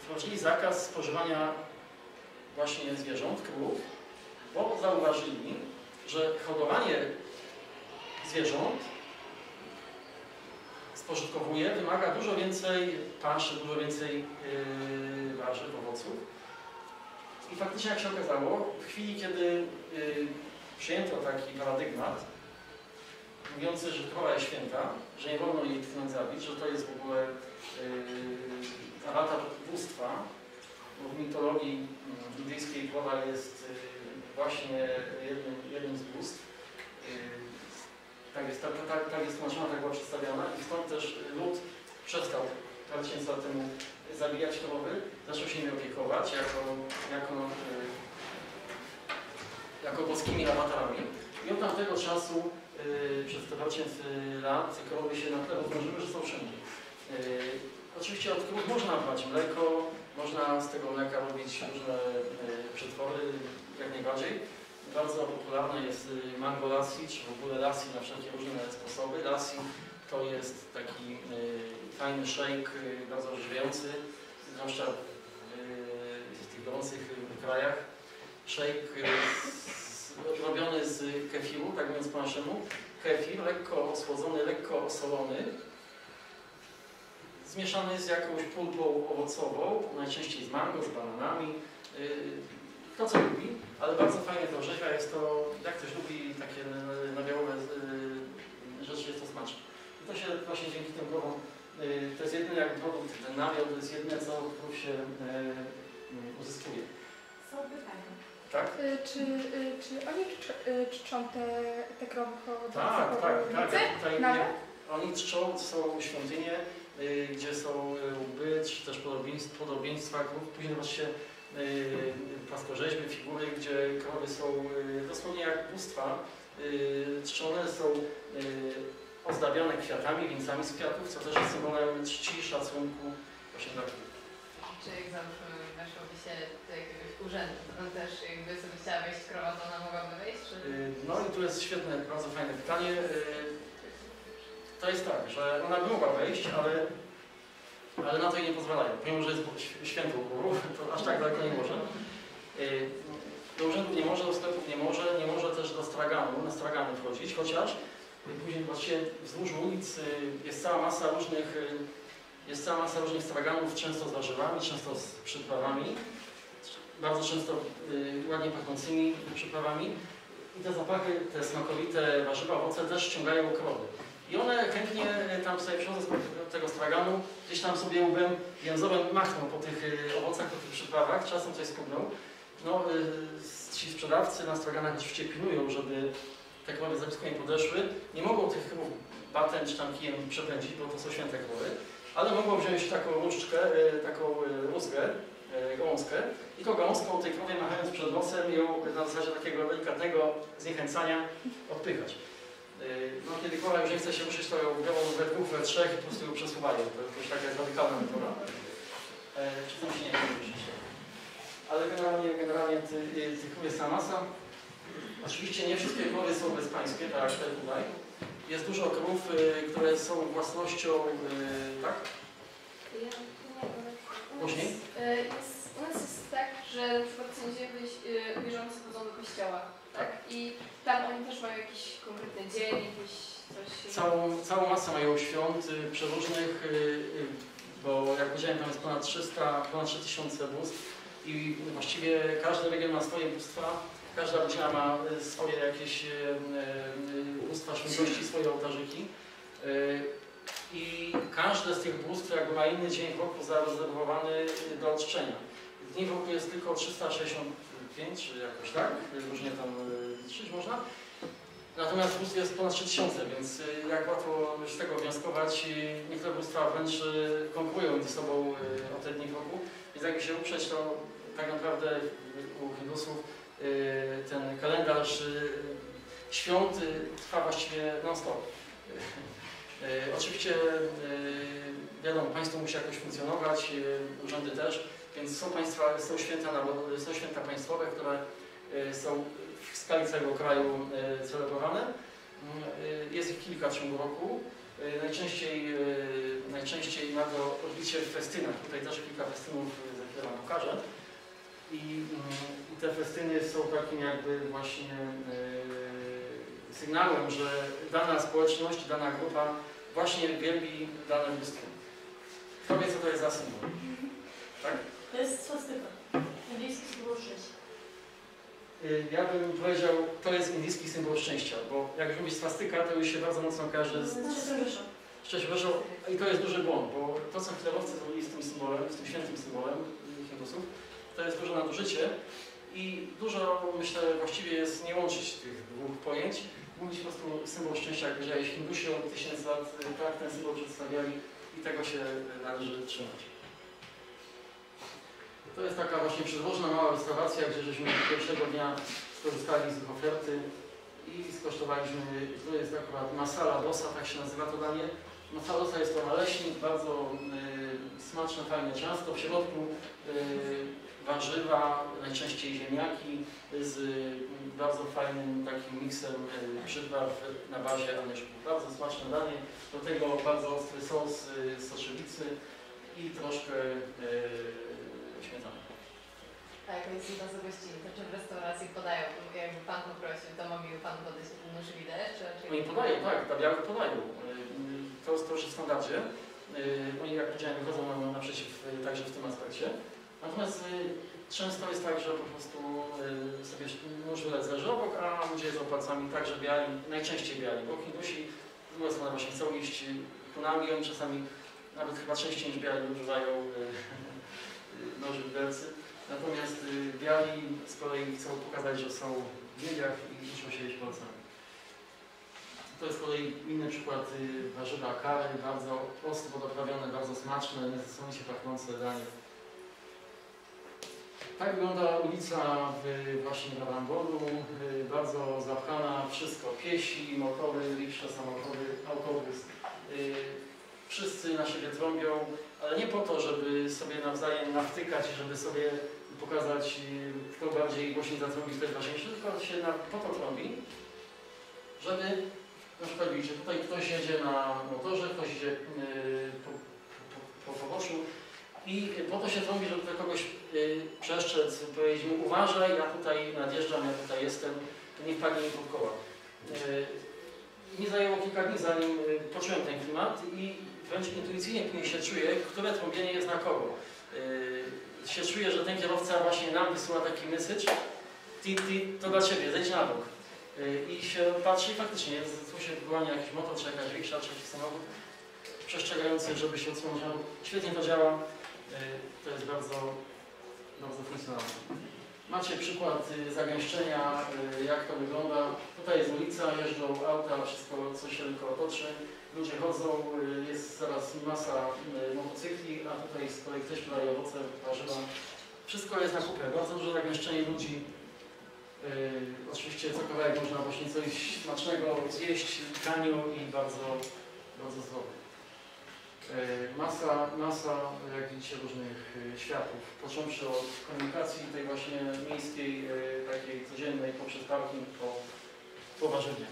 wprowadzili zakaz spożywania właśnie zwierząt, krów, bo zauważyli, że hodowanie zwierząt spożytkowuje, wymaga dużo więcej paszy, dużo więcej yy, warzyw, owoców. I faktycznie, jak się okazało, w chwili, kiedy yy, przyjęto taki paradygmat, mówiący, że krowa jest święta, że nie wolno jej tknąć zabić, że to jest w ogóle yy, awatar bóstwa, bo w mitologii indyjskiej krowa jest yy, właśnie jednym, jednym z bóstw, tak jest, tak, tak, tak jest tłumaczona, tak była przedstawiana i stąd też lud przestał parę tysięcy lat temu zabijać krowy, zaczął się nimi opiekować jako, jako, y, jako boskimi awatarami. I od tamtego czasu y, przez te parę tysięcy lat krowy się na tyle rozmnożyły, że są wszędzie. Y, oczywiście od krów można brać mleko, można z tego mleka robić różne y, przetwory, jak najbardziej. Bardzo popularne jest y, mango lassi, czy w ogóle lassi na wszelkie różne sposoby. Lassi to jest taki y, fajny shake, y, bardzo orzeźwiający, zwłaszcza w tych gorących krajach. Z, robiony z kefiru, tak mówiąc po naszemu. Kefir lekko osłodzony, lekko osolony, zmieszany z jakąś pulpą owocową, najczęściej z mango, z bananami. Kto co lubi, ale bardzo fajnie to orzeźwia. Jest to, jak ktoś lubi takie nabiałowe y, rzeczy, jest to smaczne. I to się właśnie dzięki tym krowom, y, to jest jedyny jak produkt, ten nabiał to jest jedyne, co krów się y, uzyskuje. Są pytania. Tak? Y, Czy, y, czy oni czczą, y, czczą te, te krowy Tak, tak, tak. Jak tutaj nie, oni czczą, są świątynie, y, gdzie są łby, czy też podobieństwa, podobieństwa krów. Później zobaczcie płaskorzeźby, figury, gdzie krowy są y, dosłownie jak bóstwa. Y, czczone są ozdabiane kwiatami, wieńcami z kwiatów, co też jest symbolem czci, szacunku właśnie dla krów. Czy jak załóżmy weszłoby się do jakiegoś urzędu, to też jakby sobie chciała wejść krowa, to ona mogłaby wejść? Czy... No i tu jest świetne, bardzo fajne pytanie. To jest tak, że ona by mogła wejść, ale, ale na to jej nie pozwalają. Pomimo, że jest ś- świętą królów, to aż tak daleko nie może. Y, Do urzędu nie może, do sklepów nie może, nie może też do straganu, na stragany wchodzić, chociaż później właśnie wzdłuż ulic y, jest cała masa różnych, y, jest cała masa różnych straganów, często z warzywami, często z przyprawami, bardzo często ładnie pachnącymi przyprawami. I te zapachy, te smakowite warzywa, owoce też ściągają krowy. I one chętnie y, tam sobie przychodzą z tego straganu, gdzieś tam sobie łbem jęzorem machną po tych y, owocach, po tych przyprawach, czasem coś skubną. No, y, ci sprzedawcy na straganach oczywiście pilnują, żeby te krowy zapisku nie podeszły. Nie mogą tych krów batem czy tam kijem przepędzić, bo to są święte krowy, ale mogą wziąć taką różdżkę, taką rózgę, gałązkę i tą gałązką tej krowie machając przed nosem ją na zasadzie takiego delikatnego zniechęcania odpychać. Y, No, kiedy już nie chce się ruszyć, to ją biorą we dwóch, we trzech i po prostu ją przesuwają. To jakoś taka jest radykalna metoda. E, Czy tam się nie chce ruszyć. Ale generalnie, generalnie jest sama masa. Oczywiście nie wszystkie krowy są bezpańskie, tak jak te tutaj. Jest dużo krów, y, które są własnością, y, tak? Później? jest, że na przykład sędziowie e, wierzący chodzą do kościoła, tak? I tam oni też mają jakiś konkretny dzień, jakiś coś... Całą, całą masę mają świąt y, przeróżnych, y, y, bo jak powiedziałem, tam jest ponad 300, ponad 3000 bóstw i właściwie każdy region ma swoje bóstwa, każda rodzina ma y, swoje jakieś y, y, bóstwa świętości, swoje ołtarzyki. Y, I każde z tych bóstw jakby ma inny dzień w roku zarezerwowany do odczczenia. Dni w roku jest tylko 365, czy jakoś tak, różnie tam y, liczyć można. Natomiast bóstw jest ponad 3000, więc y, jak łatwo z tego wnioskować, y, niektóre bóstwa wręcz konkurują między sobą o te dni w roku. Więc jakby się uprzeć, to tak naprawdę u Hindusów ten kalendarz świąt trwa właściwie non-stop. Oczywiście wiadomo, państwo musi jakoś funkcjonować, urzędy też, więc są państwa, są święta, są święta państwowe, które y, są w skali całego kraju y, celebrowane. Y, Jest ich kilka w ciągu roku. Najczęściej, najczęściej ma to odbicie w festynach. Tutaj też kilka festynów za chwilę Wam pokażę. I, mm, I te festyny są takim jakby właśnie sygnałem, że dana społeczność, dana grupa właśnie wielbi dane bóstwo. Kto wie, co to jest za symbol? Tak? To jest swastyka. Indyjski symbol szczęścia. Y, Ja bym powiedział, to jest indyjski symbol szczęścia, bo jak już mówi swastyka, to już się bardzo mocno kojarzy z. Szczęść Boże, i to jest duży błąd, bo to, co hitlerowcy zrobili z tym symbolem, z tym świętym symbolem y, Hindusów, to jest duże nadużycie i dużo, myślę, właściwie jest nie łączyć tych dwóch pojęć. mówić po prostu symbol szczęścia, jak powiedziałeś, Hindusi od tysięcy lat y, tak ten symbol przedstawiali i tego się należy trzymać. To jest taka właśnie przedwożna mała restauracja, gdzie żeśmy pierwszego dnia skorzystali z ich oferty i skosztowaliśmy, to jest akurat masala dosa, tak się nazywa to danie. Masala dosa jest to naleśnik, bardzo y, smaczne, fajne ciasto, w środku y, warzywa, najczęściej ziemniaki z y, bardzo fajnym takim miksem y, przypraw na bazie anyszków. Bardzo smaczne danie, do tego bardzo ostry sos y, soszywicy i troszkę y. A jak jest jedna z gościni, to czy w restauracji podają, jakby Pan poprosił, to mogliby Pan podać nóż widać, czy. Oni podają, tak, tabliary podają. Y, To, to już w standardzie. Y, Oni, jak powiedziałem, wychodzą nam naprzeciw y, także w tym aspekcie. Natomiast często jest tak, że po prostu sobie nóż leży obok, a ludzie jedzą palcami także biali, najczęściej biali, bo Hindusi, z drugiej strony właśnie chcą iść oni czasami nawet chyba częściej niż biali używają noży widelcy. Natomiast y, biali z kolei chcą pokazać, że są w mediach i muszą jeść palcami. To jest z kolei inny przykład y, warzywa kary, bardzo ostro doprawione, bardzo smaczne, niesamowicie pachnące danie. Tak wygląda ulica w, właśnie w Rambolu, y, bardzo zapchana, wszystko, piesi, motory, riksza, samochody, autobus. Wszyscy na siebie trąbią, ale nie po to, żeby sobie nawzajem nawtykać żeby sobie pokazać, y, kto bardziej głośniej zatrąbi, kto jest ważniejszy, tylko się na, po to trąbi, żeby na przykład widzicie, tutaj ktoś jedzie na motorze, ktoś idzie yy, po, po, po poboczu i po to się trąbi, żeby kogoś yy, powiedzieć mu uważaj, ja tutaj nadjeżdżam, ja tutaj jestem, nie wpadnie mi pod koła. Yy, mi zajęło kilka dni, zanim yy, poczułem ten klimat i wręcz intuicyjnie później się czuję, które trąbienie jest na kogo. Yy, się czuję, że ten kierowca właśnie nam wysyła taki message, ti, ti, to dla Ciebie, zejdź na bok. Y, I się patrzy i faktycznie jest, tu się wyłania jakiś motor, czy jakaś riksza, czy jakiś samochód przestrzegający, żeby się odsunąć. Świetnie to działa. Y, To jest bardzo, bardzo funkcjonalne. Macie przykład y, zagęszczenia, jak to wygląda. Tutaj jest ulica, jeżdżą auta, wszystko co się tylko otoczy. Ludzie chodzą, y, jest zaraz masa y, motocykli, a tutaj z kolei ktoś podaje owoce, warzywa. Wszystko jest na kupę, bardzo duże zagęszczenie ludzi. Yy, oczywiście co kawałek można właśnie coś smacznego zjeść w taniu i bardzo, bardzo zdrowe. Yy, masa, masa, jak widzicie, różnych yy, światów, począwszy od komunikacji tej właśnie miejskiej, yy, takiej codziennej, poprzez parking, po, po warzywnie.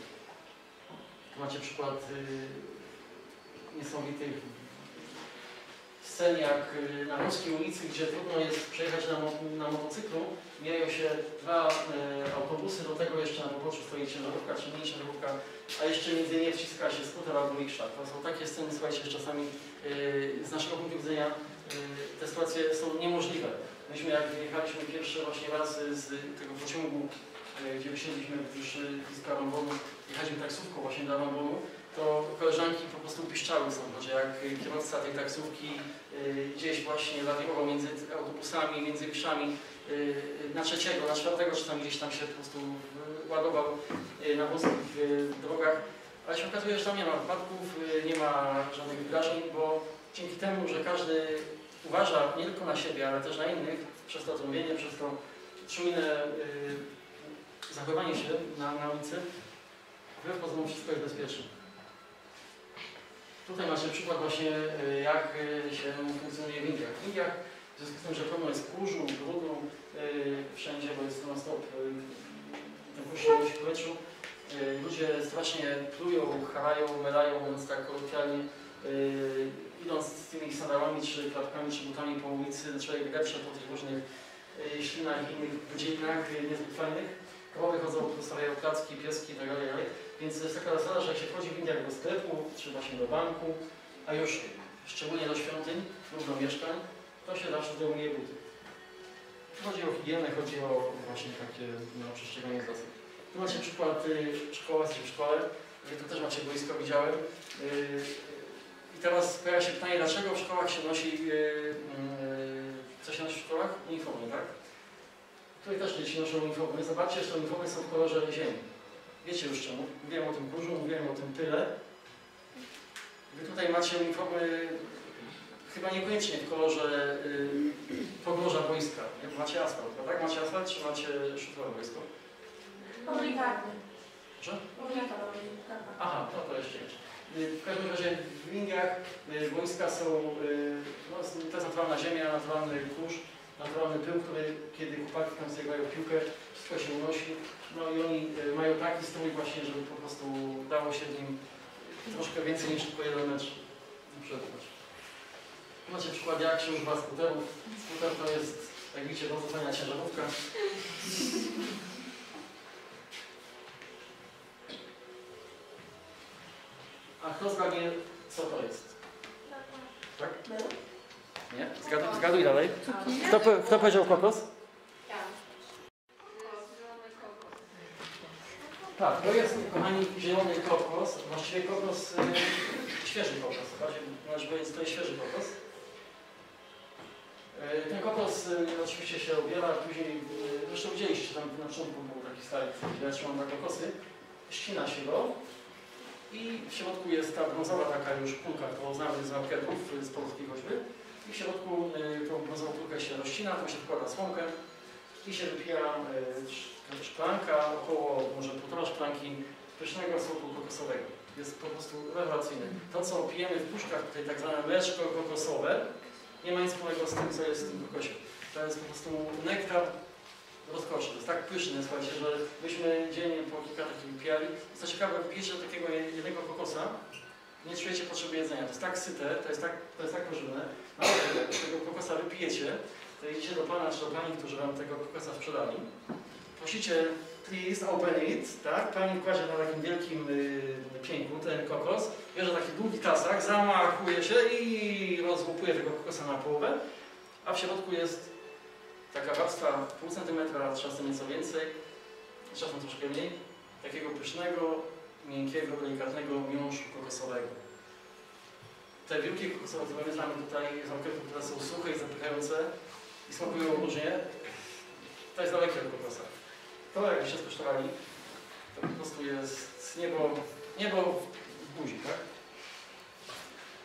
Tu macie przykład yy, niesamowitych scen jak y, na Ruskiej ulicy, gdzie trudno jest przejechać na, mo na motocyklu, mijają się dwa y, autobusy, do tego jeszcze na poboczu stoi ciężarówka czy mini ciężarówka, a jeszcze między nie wciska się skuter albo riksza. To są takie sceny, słuchajcie, czasami y, z naszego punktu widzenia te sytuacje są niemożliwe. Myśmy jak wyjechaliśmy pierwszy właśnie raz z tego pociągu, gdzie wysiedliśmy już blisko Rambonu, jechaliśmy taksówką właśnie do Rambonu, to koleżanki po prostu piszczały w samochodzie, jak kierowca tej taksówki y, gdzieś właśnie lawirował między autobusami, między rikszami y, na trzeciego, na czwartego, czy tam gdzieś tam się po prostu ładował na wąskich y, drogach. Ale się okazuje, że tam nie ma wypadków, nie ma żadnych wydarzeń, bo dzięki temu, że każdy uważa nie tylko na siebie, ale też na innych, przez to trąbienie, przez to czujne zachowanie się na, na ulicy, wbrew pozorom wszystko jest bezpieczne. Tutaj macie przykład właśnie, y, jak y, się funkcjonuje w Indiach. W Indiach, w związku z tym, że pełno jest kurzu, brudu, y, wszędzie, bo jest non-stop y, ten kurz w powietrzu, y, ludzie strasznie plują, charają, melają, mówiąc tak kolokwialnie, y, idąc z tymi sandałami, czy klapkami, czy butami po ulicy, człowiek depcze po tych różnych y, ślinach i innych wydzielinach y, niezbyt fajnych. Krowy chodzą, postawiają klacki, pieski itd. itd. Więc jest taka zasada, że jak się wchodzi w Indiach do sklepu, czy właśnie do banku, a już szczególnie do świątyń lub do mieszkań, to się zawsze zdejmuje buty. Chodzi o higienę, chodzi o właśnie takie no, przestrzeganie zasad. Tu macie przykład y, szkoła, jesteście w szkole, y, tu też macie boisko, widziałem. Y, I teraz pojawia się pytanie, dlaczego w szkołach się nosi, y, y, co się nosi w szkołach? Uniformy, tak? Tutaj też dzieci noszą uniformy. Zobaczcie, że te uniformy są w kolorze ziemi. Wiecie już czemu. Mówiłem o tym kurzu, mówiłem o tym tyle. Wy tutaj macie uniformy chyba niekoniecznie w kolorze y, podłoża wojska. Macie asfalt, tak? Macie asfalt czy macie szutrowe wojsko? Obligarny. Proszę? Obligarny. Aha, no to jeszcze jeszcze. Y, W każdym razie w wingach y, wojska są, y, no, to jest naturalna ziemia, naturalny kurz, naturalny pył, który kiedy chłopaki tam zjagają piłkę, wszystko się unosi. No i oni y, mają taki strój właśnie, żeby po prostu dało się w nim troszkę więcej niż tylko jeden mecz przebywać. Macie przykład jak się używa skuterów. Skuter to jest, jak widzicie, do zadania ciężarówka. A kto zgadnie, co to jest? Tak? Nie? Zgaduj dalej. Kto, kto powiedział kokos? Tak, to jest, kochani, zielony kokos. Właściwie kokos, y, świeży kokos. Należy powiedzieć, to jest świeży kokos. Y, ten kokos y, oczywiście się obiera, później, y, zresztą widzieliście, tam na początku był taki gdzie ja trzymam na kokosy. Ścina się go i w środku jest ta brązowa taka już kulka, którą znamy z marketów, z polskich choćby. I w środku y, tą brązową kulkę się rozcina, tu się wkłada słomkę i się y, sz- szklanka, około może półtora szklanki pysznego soku kokosowego. Jest po prostu rewelacyjny. To, co pijemy w puszkach, tutaj tak zwane mleczko kokosowe, nie ma nic wspólnego z tym, co jest w tym kokosie. To jest po prostu nektar rozkoszy. To jest tak pyszne, słuchajcie, że myśmy dziennie po kilka takich wypijali. Co ciekawe, wypijecie takiego jednego kokosa, nie czujecie potrzeby jedzenia. To jest tak syte, to jest tak, to jest tak pożywne. Tego, kokosa wypijecie, to idziecie do pana czy do pani, którzy wam tego kokosa sprzedali. Prosicie, please open it, tak? Pani kładzie na takim wielkim y, ten kokos, bierze taki długi tasak, zamachuje się i rozłupuje tego kokosa na połowę, a w środku jest taka warstwa pół centymetra, czasem nieco więcej, czasem troszkę mniej, takiego pysznego, miękkiego, delikatnego miąższu kokosowego. Te wielkie kokosowe, które my znamy tutaj z marketów, które są suche i zapychające i smakują różnie, to jest dalekie od kokosa. To jakbyście skosztowali, to po prostu jest niebo, niebo w buzi, tak?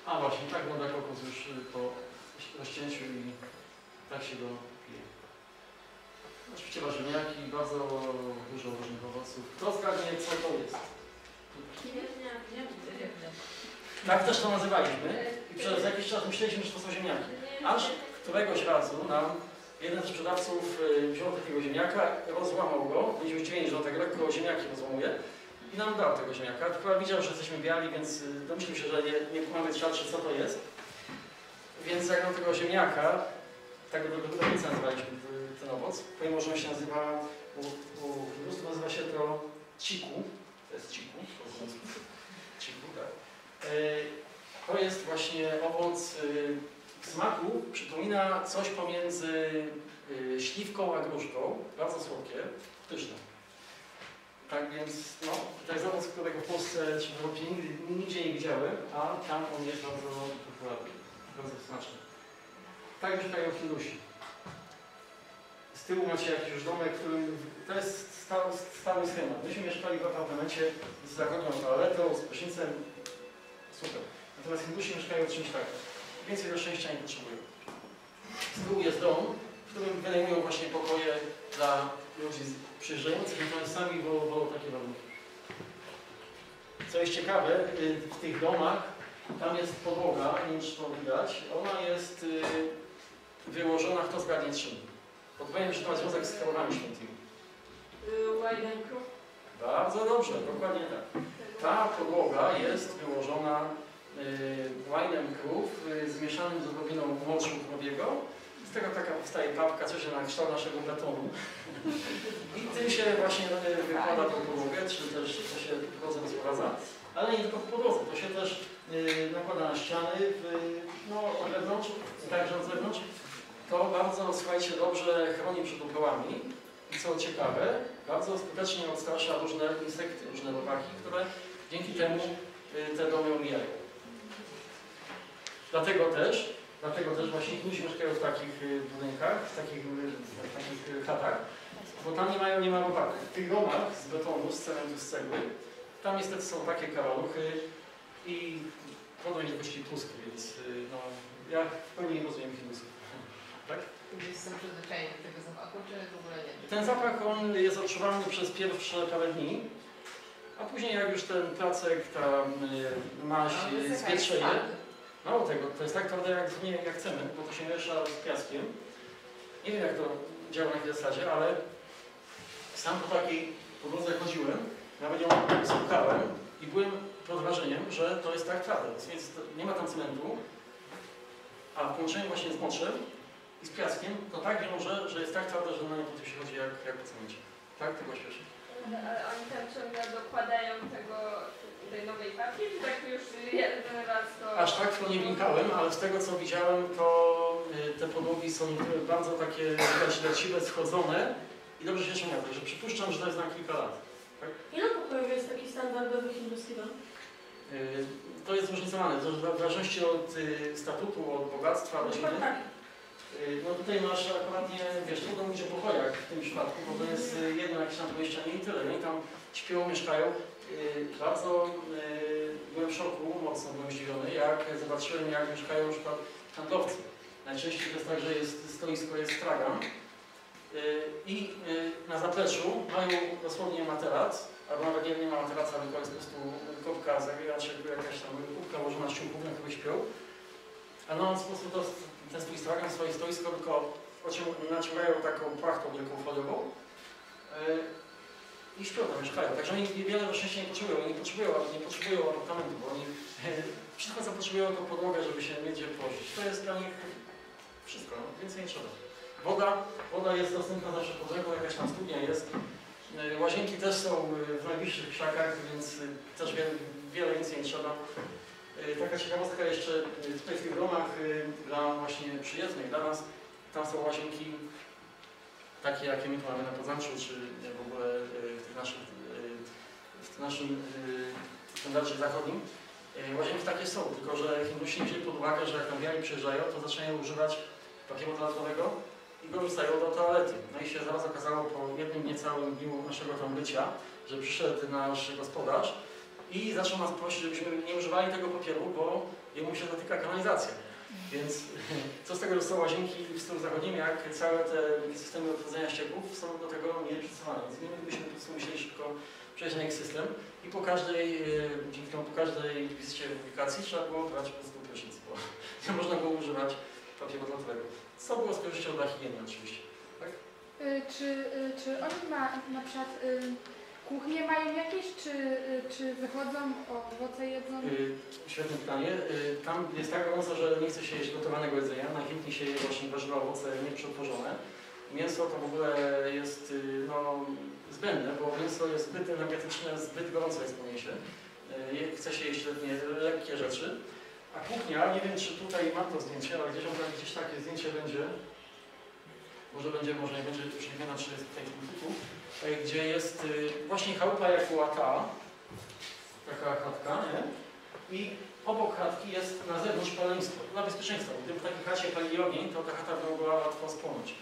A właśnie, tak wygląda kokos już po rozcięciu i tak się go pije. Oczywiście warzywniaki, bardzo dużo różnych owoców. Kto zgadnie, co to jest? Tak też to nazywaliśmy i przez jakiś czas myśleliśmy, że to są ziemniaki. Aż któregoś razu nam jeden z sprzedawców y, wziął takiego ziemniaka, rozłamał go, byliśmy zdziwieni, że on tak lekko ziemniaki rozłamuje i nam dał tego ziemniaka. Chyba widział, że jesteśmy biali, więc y, domyślił się, że nie, nie kumamy świadczy, co to jest. Więc nam tego ziemniaka, tak do, do, nazywaliśmy y, ten owoc, pomimo, że on się nazywa, po prostu nazywa się to ciku, to jest ciku, To jest właśnie owoc w smaku, przypomina coś pomiędzy y, śliwką a gruszką, bardzo słodkie, pyszne. Tak więc, no, to jest owoc, którego w Polsce czy w Europie nigdy, nigdzie nie widziałem, a tam on jest bardzo popularny, bardzo smaczny. Tak mieszkają Hindusi. Z tyłu macie jakiś już domek, w którym to jest stały, stały schemat. Myśmy mieszkali w apartamencie z zachodnią toaletą, z prysznicem, super. Natomiast Hindusi mieszkają w czymś takim. Więcej do szczęścia nie potrzebują. Z tyłu jest dom, w którym wynajmują właśnie pokoje dla ludzi przyjeżdżających, natomiast sami wolą, takie warunki. Co jest ciekawe, y, w tych domach tam jest podłoga, nie wiem czy to widać, ona jest y, wyłożona, kto zgadnie czym. Podpowiem, że to ma związek z skałami świętymi. And Crew. Bardzo dobrze, dokładnie tak. Ta podłoga jest wyłożona y, łajnem krów y, zmieszanym z odrobiną moczu krowiego. Z tego taka powstaje papka, coś na kształt naszego betonu. I tym się właśnie y, wykłada tą podłogę, czy też to się w podłodze. Ale nie tylko w podłodze, to się też y, nakłada na ściany, w, no od wewnątrz, także od zewnątrz. To bardzo, słuchajcie, dobrze chroni przed upałami. I co ciekawe, bardzo skutecznie odstrasza różne insekty, różne robaki, które dzięki temu y, te domy omijają. Dlatego też, dlatego też właśnie Hindusi mieszkają w takich y, budynkach, w takich, y, w takich chatach, bo tam nie mają, nie ma łopaty. W tych domach z betonu, z cementu, z cegły, tam niestety są takie kawaluchy i podobnie wielkości puski, więc no, ja w pełni nie rozumiem Hindusów. Tak? Gdzieś są przyzwyczajeni do tego zapachu, czy w ogóle nie? Ten zapach on jest odczuwalny przez pierwsze parę dni, a później jak już ten placek, ta y, wysycha, jest zwietrzeje, twardy. mało tego, to jest tak twarde jak, nie, jak chcemy, bo to się miesza z piaskiem. Nie wiem jak to działa na tej zasadzie, ale sam po takiej podłodze chodziłem, nawet ją spłukałem i byłem pod wrażeniem, że to jest tak twarde, więc nie ma tam cementu, a w połączeniu właśnie z moczem i z piaskiem, to tak wiąże, że jest tak twarde, że na nie potem się chodzi jak, jak po cemencie. Tak? Tego śpieszy. No, Ale oni tam ciągle dokładają tego, tej nowej papki, czy tak już jeden raz to... Aż tak to nie wnikałem, ale z tego co widziałem, to y, te podłogi są bardzo takie widać leciwe, schodzone i dobrze się trzymają, także przypuszczam, że to jest na kilka lat. Ile pokojów jest taki standardowy hinduski dom? Y, To jest zróżnicowane, to w zależności od y, statutu, od bogactwa Na rodziny. tak. Y, No tutaj masz akurat nie, wiesz, trudno mówić o pokojach w tym przypadku, bo to jest y, jedno jakieś tam pomieszczenie i tyle. I tam śpią, mieszkają. Y, Bardzo byłem w szoku, mocno byłem zdziwiony, jak zobaczyłem, jak mieszkają na przykład handlowcy. Najczęściej to jest tak, że jest stoisko, jest stragan i na zapleczu mają dosłownie materac, albo nawet nie, nie ma materaca, tylko jest po prostu kopka, zawieraczek, jakaś tam kubka ułożona z ciuchów, na której śpią. A no on po prostu to, ten swój stragan, swoje stoisko, tylko naciągają taką płachtą wielką foliową yy, i śpią tam, mieszkają. Także oni wiele do szczęścia nie potrzebują. Oni nie potrzebują, nie potrzebują apartamentu, bo oni wszystko co potrzebują to podłogę, żeby się mieć gdzie położyć. To jest dla nich wszystko, no, więcej nie trzeba. Woda, woda jest dostępna zawsze pod ręką, jakaś tam studnia jest. Yy, Łazienki też są yy, w najbliższych krzakach, więc też wiele, wiele więcej nie trzeba. Y, Taka ciekawostka jeszcze tutaj w tych domach y, dla właśnie przyjezdnych dla nas, tam są łazienki takie jakie my tu mamy na Poznańszu, czy w ogóle w tych naszych, w naszym standardzie zachodnim. Łazienki takie są, tylko że Hindusi nie wzięli pod uwagę, że jak tam biali przyjeżdżają, to zaczynają używać papieru toaletowego i go wrzucają do toalety. No i się zaraz okazało po jednym niecałym dniu naszego tam bycia, że przyszedł nasz gospodarz i zaczął nas prosić, żebyśmy nie używali tego papieru, bo jemu się zatyka kanalizacja. Więc co z tego, że są łazienki w stylu zachodnim, jak całe te systemy odchodzenia ścieków są do tego nie przystosowane. Więc my byśmy po prostu musieli szybko przejść na ich system i po każdej, e, dzięki temu po każdej wizycie w aplikacji trzeba było brać po prostu prysznic, bo nie można było używać papieru toaletowego. Co było z korzyścią dla higieny oczywiście. Y, Czy, y, czy oni ma, na przykład kuchnie mają jakieś, czy, y, czy wychodzą, owoce jedzą? Y, Świetne pytanie. Y, Tam jest tak gorąco, że nie chce się jeść gotowanego jedzenia. Najchętniej się je właśnie warzywa, owoce nieprzetworzone. Mięso to w ogóle jest y, no, zbędne, bo mięso jest zbyt energetyczne, zbyt gorąco jest po mięsie. Y, je- Chce się jeść lekkie rzeczy. A kuchnia, nie wiem czy tutaj mam to zdjęcie, ale gdzieś, tam gdzieś takie zdjęcie będzie. Może będzie, może nie będzie, już nie wiem, czy jest tutaj tu, y, gdzie jest y, właśnie chałupa jak łata, taka chatka, nie? I obok chatki jest na zewnątrz palenisko, dla bezpieczeństwa. Gdyby w takiej chacie palili ogień, to ta chata by mogła łatwo spłonąć.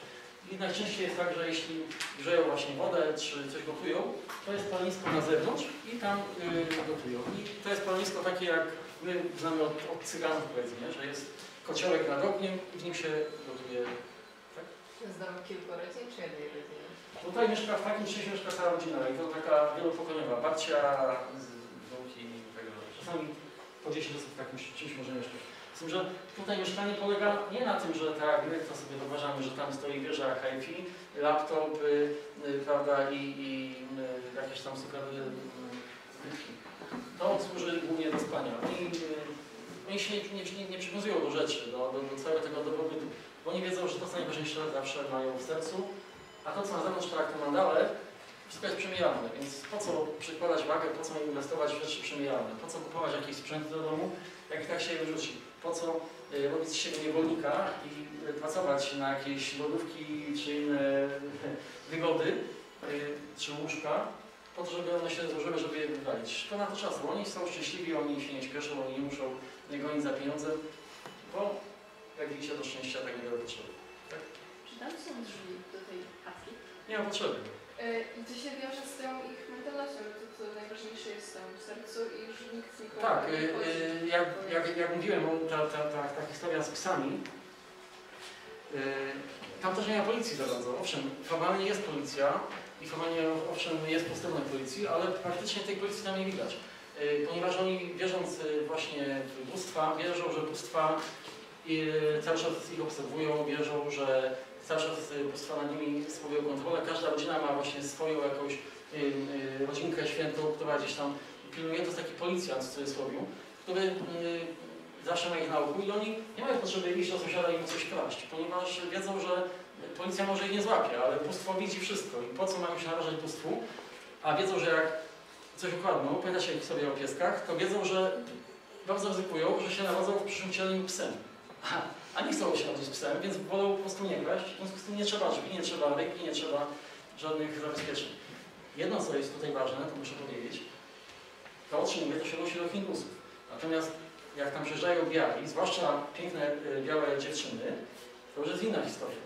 I najczęściej jest tak, że jeśli grzeją właśnie wodę, czy coś gotują, to jest palenisko na zewnątrz i tam yy, gotują. I to jest palenisko takie, jak my znamy od, od cyganów, powiedzmy, że jest kociołek nad ogniem i w nim się gotuje. Jest dom kilku rodzin, czy jednej rodziny? Tutaj mieszka, w takim czymś mieszka cała rodzina i to taka wielopokoleniowa. Babcia, wnuki i dalej. Czasami po 10 osób w takim czymś może mieszkać. Z tym, że tutaj mieszkanie polega nie na tym, że tak my to sobie wyobrażamy, że tam stoi wieża hi-fi, laptop, y, y, prawda, i, i y, jakieś tam super y, y, To służy głównie do spania. Oni, y, oni się nie, nie, nie przywiązują do rzeczy, do, do, do całego tego dobrobytu, bo oni wiedzą, że to co najważniejsze zawsze mają w sercu, a to co na zewnątrz, tak te mandale, wszystko jest przemijane, więc po co przykładać wagę, po co inwestować w rzeczy przemijane, po co kupować jakieś sprzęty do domu, jak i tak się je wyrzuci, po co y, robić z siebie niewolnika i y, pracować na jakieś lodówki czy inne wygody, y, czy łóżka, po to, żeby one się złożyły, żeby je wywalić. Na to czasu. Oni są szczęśliwi, oni się nie śpieszą, oni nie muszą nie gonić za pieniądzem, bo jak widzicie do szczęścia tak niewiele potrzeby. Czy tam są drzwi? Nie ma potrzeby. Y, I to się wiąże z tą ich mentalnością, to, co najważniejsze jest tam w sercu i że nikt nikogo Tak, nie y, wchodzi. y, jak, jak, jak mówiłem, ta, ta, ta, ta historia z psami, tam też nie ma policji za bardzo. Owszem, formalnie jest policja i formalnie owszem jest posterunek policji, ale praktycznie tej policji tam nie widać. Ponieważ oni wierząc właśnie w bóstwa, wierzą, że bóstwa cały czas ich obserwują, wierzą, że cały czas y, nad nimi sprawują kontrolę. Każda rodzina ma właśnie swoją jakąś y, y, rodzinkę świętą, która gdzieś tam pilnuje. To jest taki policjant w cudzysłowie, który zawsze ma ich na oku i oni nie mają potrzeby iść do sąsiada i mu coś kraść, ponieważ wiedzą, że policja może ich nie złapie, ale bóstwo widzi wszystko i po co mają się narażać bóstwu, a wiedzą, że jak coś ukradną, pamiętacie sobie o pieskach, to wiedzą, że bardzo ryzykują, że się narodzą w przyszłym wcieleniu psem. A, nie chcą się narodzić psem, więc wolą po prostu nie kraść, w związku z tym nie trzeba drzwi, nie trzeba ręki, nie trzeba żadnych zabezpieczeń. Jedno, co jest tutaj ważne, to muszę powiedzieć, to o to się do Hindusów. Natomiast jak tam przyjeżdżają biali, zwłaszcza piękne y, białe dziewczyny, to już jest inna historia.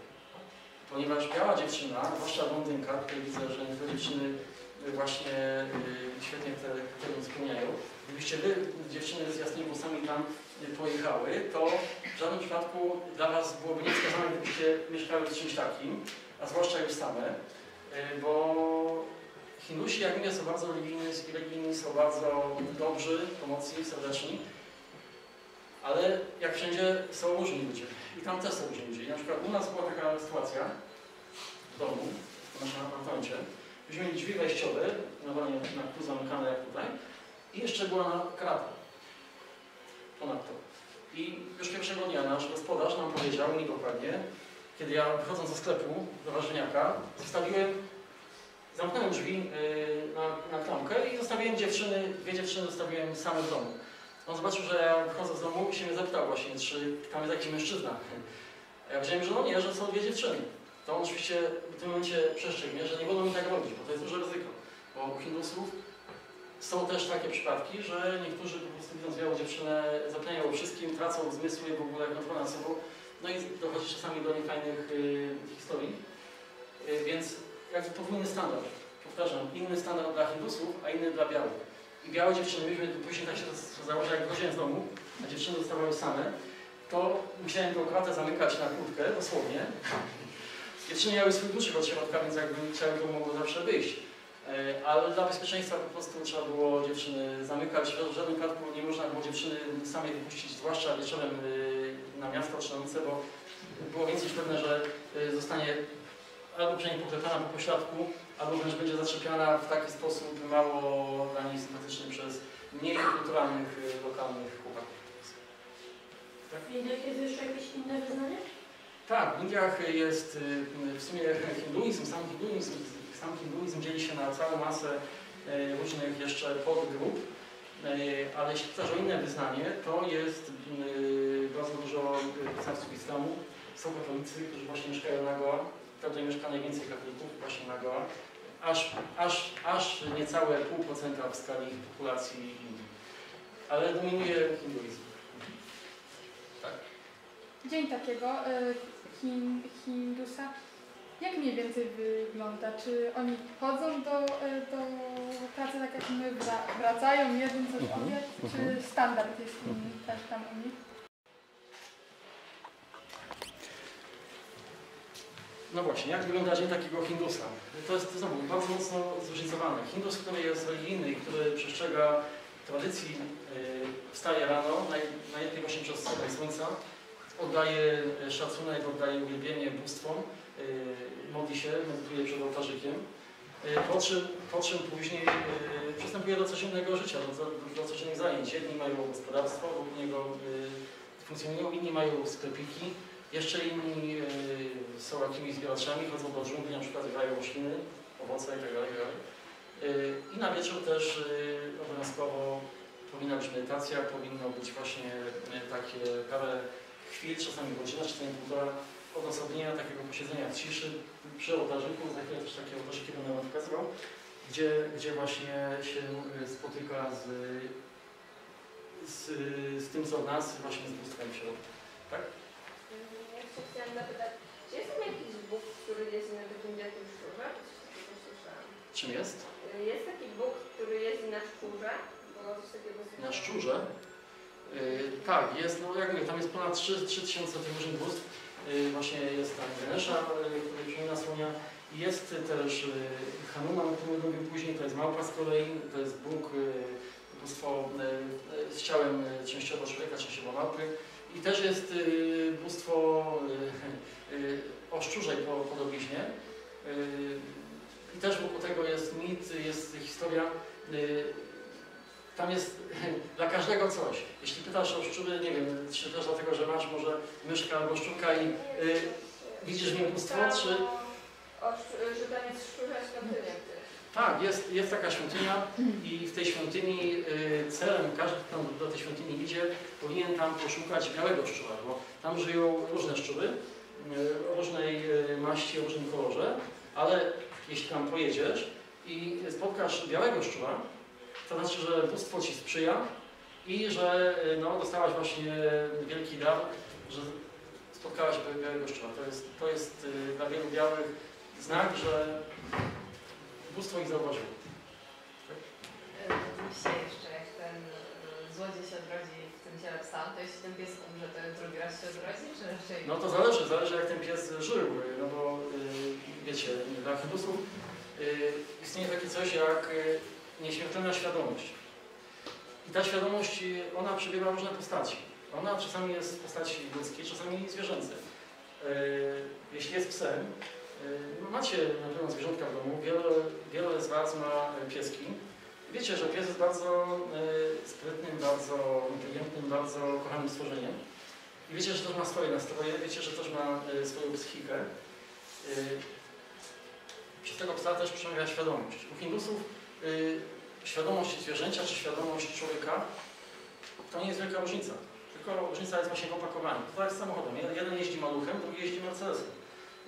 Ponieważ biała dziewczyna, zwłaszcza blondynka, tutaj widzę, że niektóre dziewczyny y, właśnie y, świetnie te kryterium spełniają. Gdybyście wy, dziewczyny z jasnymi włosami tam pojechały, to w żadnym przypadku dla was byłoby niewskazane, gdybyście mieszkały z czymś takim, a zwłaszcza już same, y, bo Hindusi, jak mówię, są bardzo religijni, religijni są bardzo dobrzy, pomocni, serdeczni, ale jak wszędzie są różni ludzie. I tam też są różni ludzie. I na przykład u nas była taka sytuacja w domu, w naszym apartamencie. Myśmy mieli drzwi wejściowe, normalnie na tu zamykane jak tutaj, i jeszcze była na krata ponadto. I już pierwszego dnia nasz gospodarz nam powiedział mi dokładnie, kiedy ja wychodząc ze sklepu do warzywniaka, zostawiłem, zamknąłem drzwi yy, na, na klamkę i zostawiłem dziewczyny, dwie dziewczyny zostawiłem same w domu. On zobaczył, że ja wychodzę z domu i się mnie zapytał właśnie, czy tam jest jakiś mężczyzna. Ja powiedziałem, że no nie, że są dwie dziewczyny. To on oczywiście w tym momencie przestrzegł mnie, że nie wolno mi tak robić, bo to jest duże ryzyko. Bo u Hindusów są też takie przypadki, że niektórzy po prostu widząc białą dziewczynę zapomniają o wszystkim, tracą zmysły w ogóle kontrolę nad sobą. No i dochodzi czasami do niefajnych y, historii. Y, więc jakby podwójny standard. Powtarzam, inny standard dla Hindusów, a inny dla białych. I białe dziewczyny, myśmy później tak się zdarzało, że jak wychodziłem z domu, a dziewczyny zostawały same, to musiałem tą kratę zamykać na kłódkę, dosłownie. Dziewczyny miały swój kluczyk od środka, więc jakby chciały, to mogło zawsze wyjść. E, Ale dla bezpieczeństwa po prostu trzeba było dziewczyny zamykać. W żadnym wypadku nie można było dziewczyny samej wypuścić, zwłaszcza wieczorem y, na miasto czy na ulicę, bo było więcej niż pewne, że y, zostanie albo przynajmniej poklepana po pośladku, albo wręcz będzie zaczepiana w taki sposób mało dla niej sympatyczny przez mniej kulturalnych, lokalnych chłopaków. W Indiach jest jeszcze jakieś inne wyznanie? Tak, w Indiach jest w sumie hinduizm, sam hinduizm, sam hinduizm dzieli się na całą masę y, różnych jeszcze podgrup, y, ale jeśli pytasz o inne wyznanie, to jest y, bardzo dużo wyznawców islamu, są katolicy, którzy właśnie mieszkają na Goa, wtedy mieszka najwięcej katolików właśnie na Goa, aż, aż, aż niecałe pół procenta w skali populacji Indii, ale dominuje hinduizm. Dzień takiego y, hin, Hindusa, jak mniej więcej wygląda? Czy oni chodzą do, y, do pracy tak jak my, wra- wracają, jedzą coś obiad? Czy standard jest inny też tam u nich? No właśnie, jak wygląda dzień takiego Hindusa? To jest znowu bardzo mocno zróżnicowane. Hindus, który jest religijny i który przestrzega tradycji, yy, wstaje rano, naj, najlepiej właśnie przez słońca, oddaje e, szacunek, oddaje uwielbienie bóstwom, modli się, medytuje przed ołtarzykiem, yy, po, czym, po czym później yy, przystępuje do codziennego życia, do, do, codziennych zajęć. Jedni mają gospodarstwo, niego yy, funkcjonują, inni mają sklepiki, jeszcze inni y, są jakimiś zbieraczami, chodzą do dżungli, na przykład zbierają rośliny, owoce itd. itd. Y, I na wieczór też y, obowiązkowo powinna być medytacja, powinno być właśnie y, takie parę chwil, czasami godzina, czasami półtora odosobnienia takiego posiedzenia w ciszy przy ołtarzyku, za chwilę też takie ołtarzyki będę Wam pokazywał, gdzie, gdzie właśnie się y, spotyka z, z, z tym, co w nas, właśnie z bóstwem w środku. Tak? Ja się chciałam zapytać, czy jest tam jakiś Bóg, który jest inny w Indiach niż szczurze? Czym jest? Y, Jest taki Bóg, który jeździ na szczurze, bo coś takiego Na szczurze. Yy, tak, jest, no jak mówię, tam jest ponad 3 3000 tych różnych bóstw. Yy, właśnie jest tam Ganesha, yy, który przypomina słonia. Jest też yy, Hanuman, o którym mówił później, to jest małpa z kolei, to jest Bóg, bóstwo z ciałem częściowo człowieka, częściowo małpy. I też jest bóstwo yy, yy, o szczurzej po, podobiznie. I też wokół tego jest mit, jest historia. Tam jest dla każdego coś. Jeśli pytasz o szczury, nie wiem, czy też dlatego, że masz może myszka albo szczurka i y, widzisz nim bóstwo, czy... O, że tam jest szczurza świątynia. Tak, jest, jest taka świątynia i w tej świątyni y, celem, każdy, kto do tej świątyni idzie, powinien tam poszukać białego szczura, bo tam żyją różne szczury, y, o różnej y, maści, o różnym kolorze, ale jeśli tam pojedziesz i spotkasz białego szczura, to znaczy, że bóstwo Ci sprzyja i że y, no, dostałaś właśnie wielki dar, że spotkałaś białego szczura. To jest, to jest y, dla wielu białych znak, że bóstwo ich zauważyło. Myślę jeszcze, jak ten y, złodziej się odrodzi w tym ciele psa, to jeśli ten pies umrze, to drugi raz się odrodzi, czy raczej... No to zależy, zależy jak ten pies żył, no bo wiecie, dla Hindusów istnieje takie coś jak nieśmiertelna świadomość. I ta świadomość, ona przybiera różne postaci. Ona czasami jest w postaci ludzkiej, czasami zwierzęcej. Y, jeśli jest psem, no macie na pewno zwierzątka w domu, wiele, wiele z Was ma y, pieski. Wiecie, że pies jest bardzo sprytnym, bardzo inteligentnym, bardzo kochanym stworzeniem. I wiecie, że też ma swoje nastroje, wiecie, że też ma swoją psychikę. Przez tego psa też przemawia świadomość. U Hindusów y, świadomość zwierzęcia czy świadomość człowieka to nie jest wielka różnica. Tylko różnica jest właśnie w opakowaniu. To jest samochodem. Jeden- jeździ maluchem, drugi jeździ Mercedesem.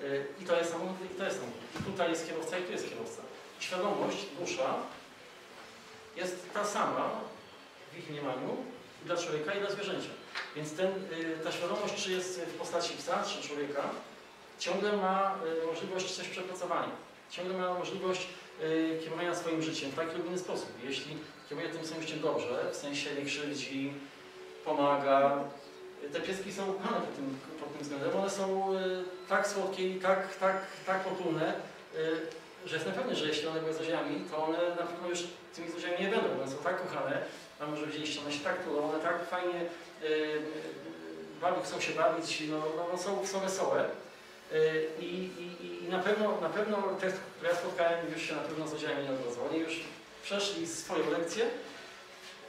Y, I to jest samochód, i to jest samochód. I tutaj jest kierowca, i tu jest kierowca. Świadomość, dusza jest ta sama w ich mniemaniu dla człowieka i dla zwierzęcia. Więc ten, y, ta świadomość, czy jest w postaci psa, czy człowieka, ciągle ma możliwość coś przepracowania. Ciągle ma możliwość kierowania swoim życiem w taki lub inny sposób. Jeśli kieruje tym swoim życiem dobrze, w sensie nie krzywdzi, pomaga, y, te pieski są ukochane pod tym, pod tym względem. One są y, tak słodkie i tak, tak, tak potulne, y, że jestem pewny, że jeśli one były złodziejami, to one na pewno już tymi złodziejami nie będą. One są tak kochane, a może widzieliście, one się tak tulą, one tak fajnie y, y, bawią, chcą się bawić, no, no, no są, są wesołe. Y, I, i, I na pewno, na pewno te, które ja spotkałem, już się na pewno złodziejami nie odrodzą. Oni już przeszli swoją lekcję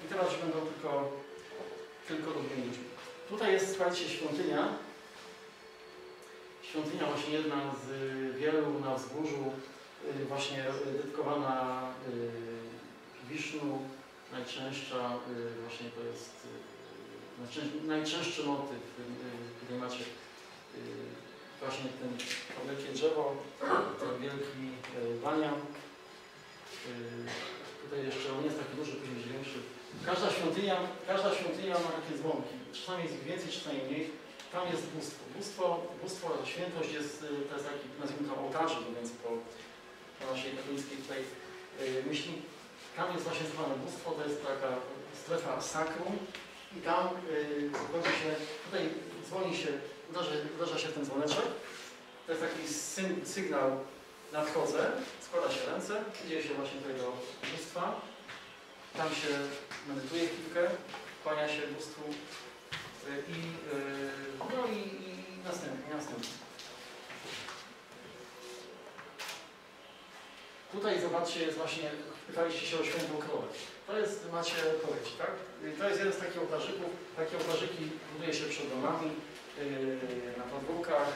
i teraz już będą tylko, tylko dobrymi. Tutaj jest, słuchajcie, świątynia. Świątynia właśnie jedna z wielu na wzgórzu, y, właśnie dedykowana y, Wisznu. Najczęstsza y, właśnie to jest najczęstszy, motyw, y, y, tutaj macie właśnie ten, wielkie drzewo, ten wielki y, banian. Y, tutaj jeszcze on jest taki duży, później większy. Każda świątynia, każda świątynia ma takie dzwonki. Czasami jest ich więcej, czasami mniej. Tam jest bóstwo. Bóstwo, bóstwo świętość jest, y, to jest taki, nazwijmy to ołtarzy, mówiąc po, naszej katolickiej tutaj myśli. Tam jest właśnie zwane bóstwo, to jest taka strefa sakrum i tam y, wchodzi się, tutaj dzwoni się, uderza, uderza się w ten dzwoneczek. To jest taki sygnał nadchodzę, składa się ręce, idzie się właśnie do bóstwa. Tam się medytuje chwilkę, kłania się bóstwu y, i, y, no i, i następnie, następnie. Tutaj zobaczcie, jest właśnie, pytaliście się o świętą krowę. To jest, macie odpowiedź, tak? To jest jeden z takich ołtarzyków. Takie ołtarzyki buduje się przed domami, yy, na podwórkach,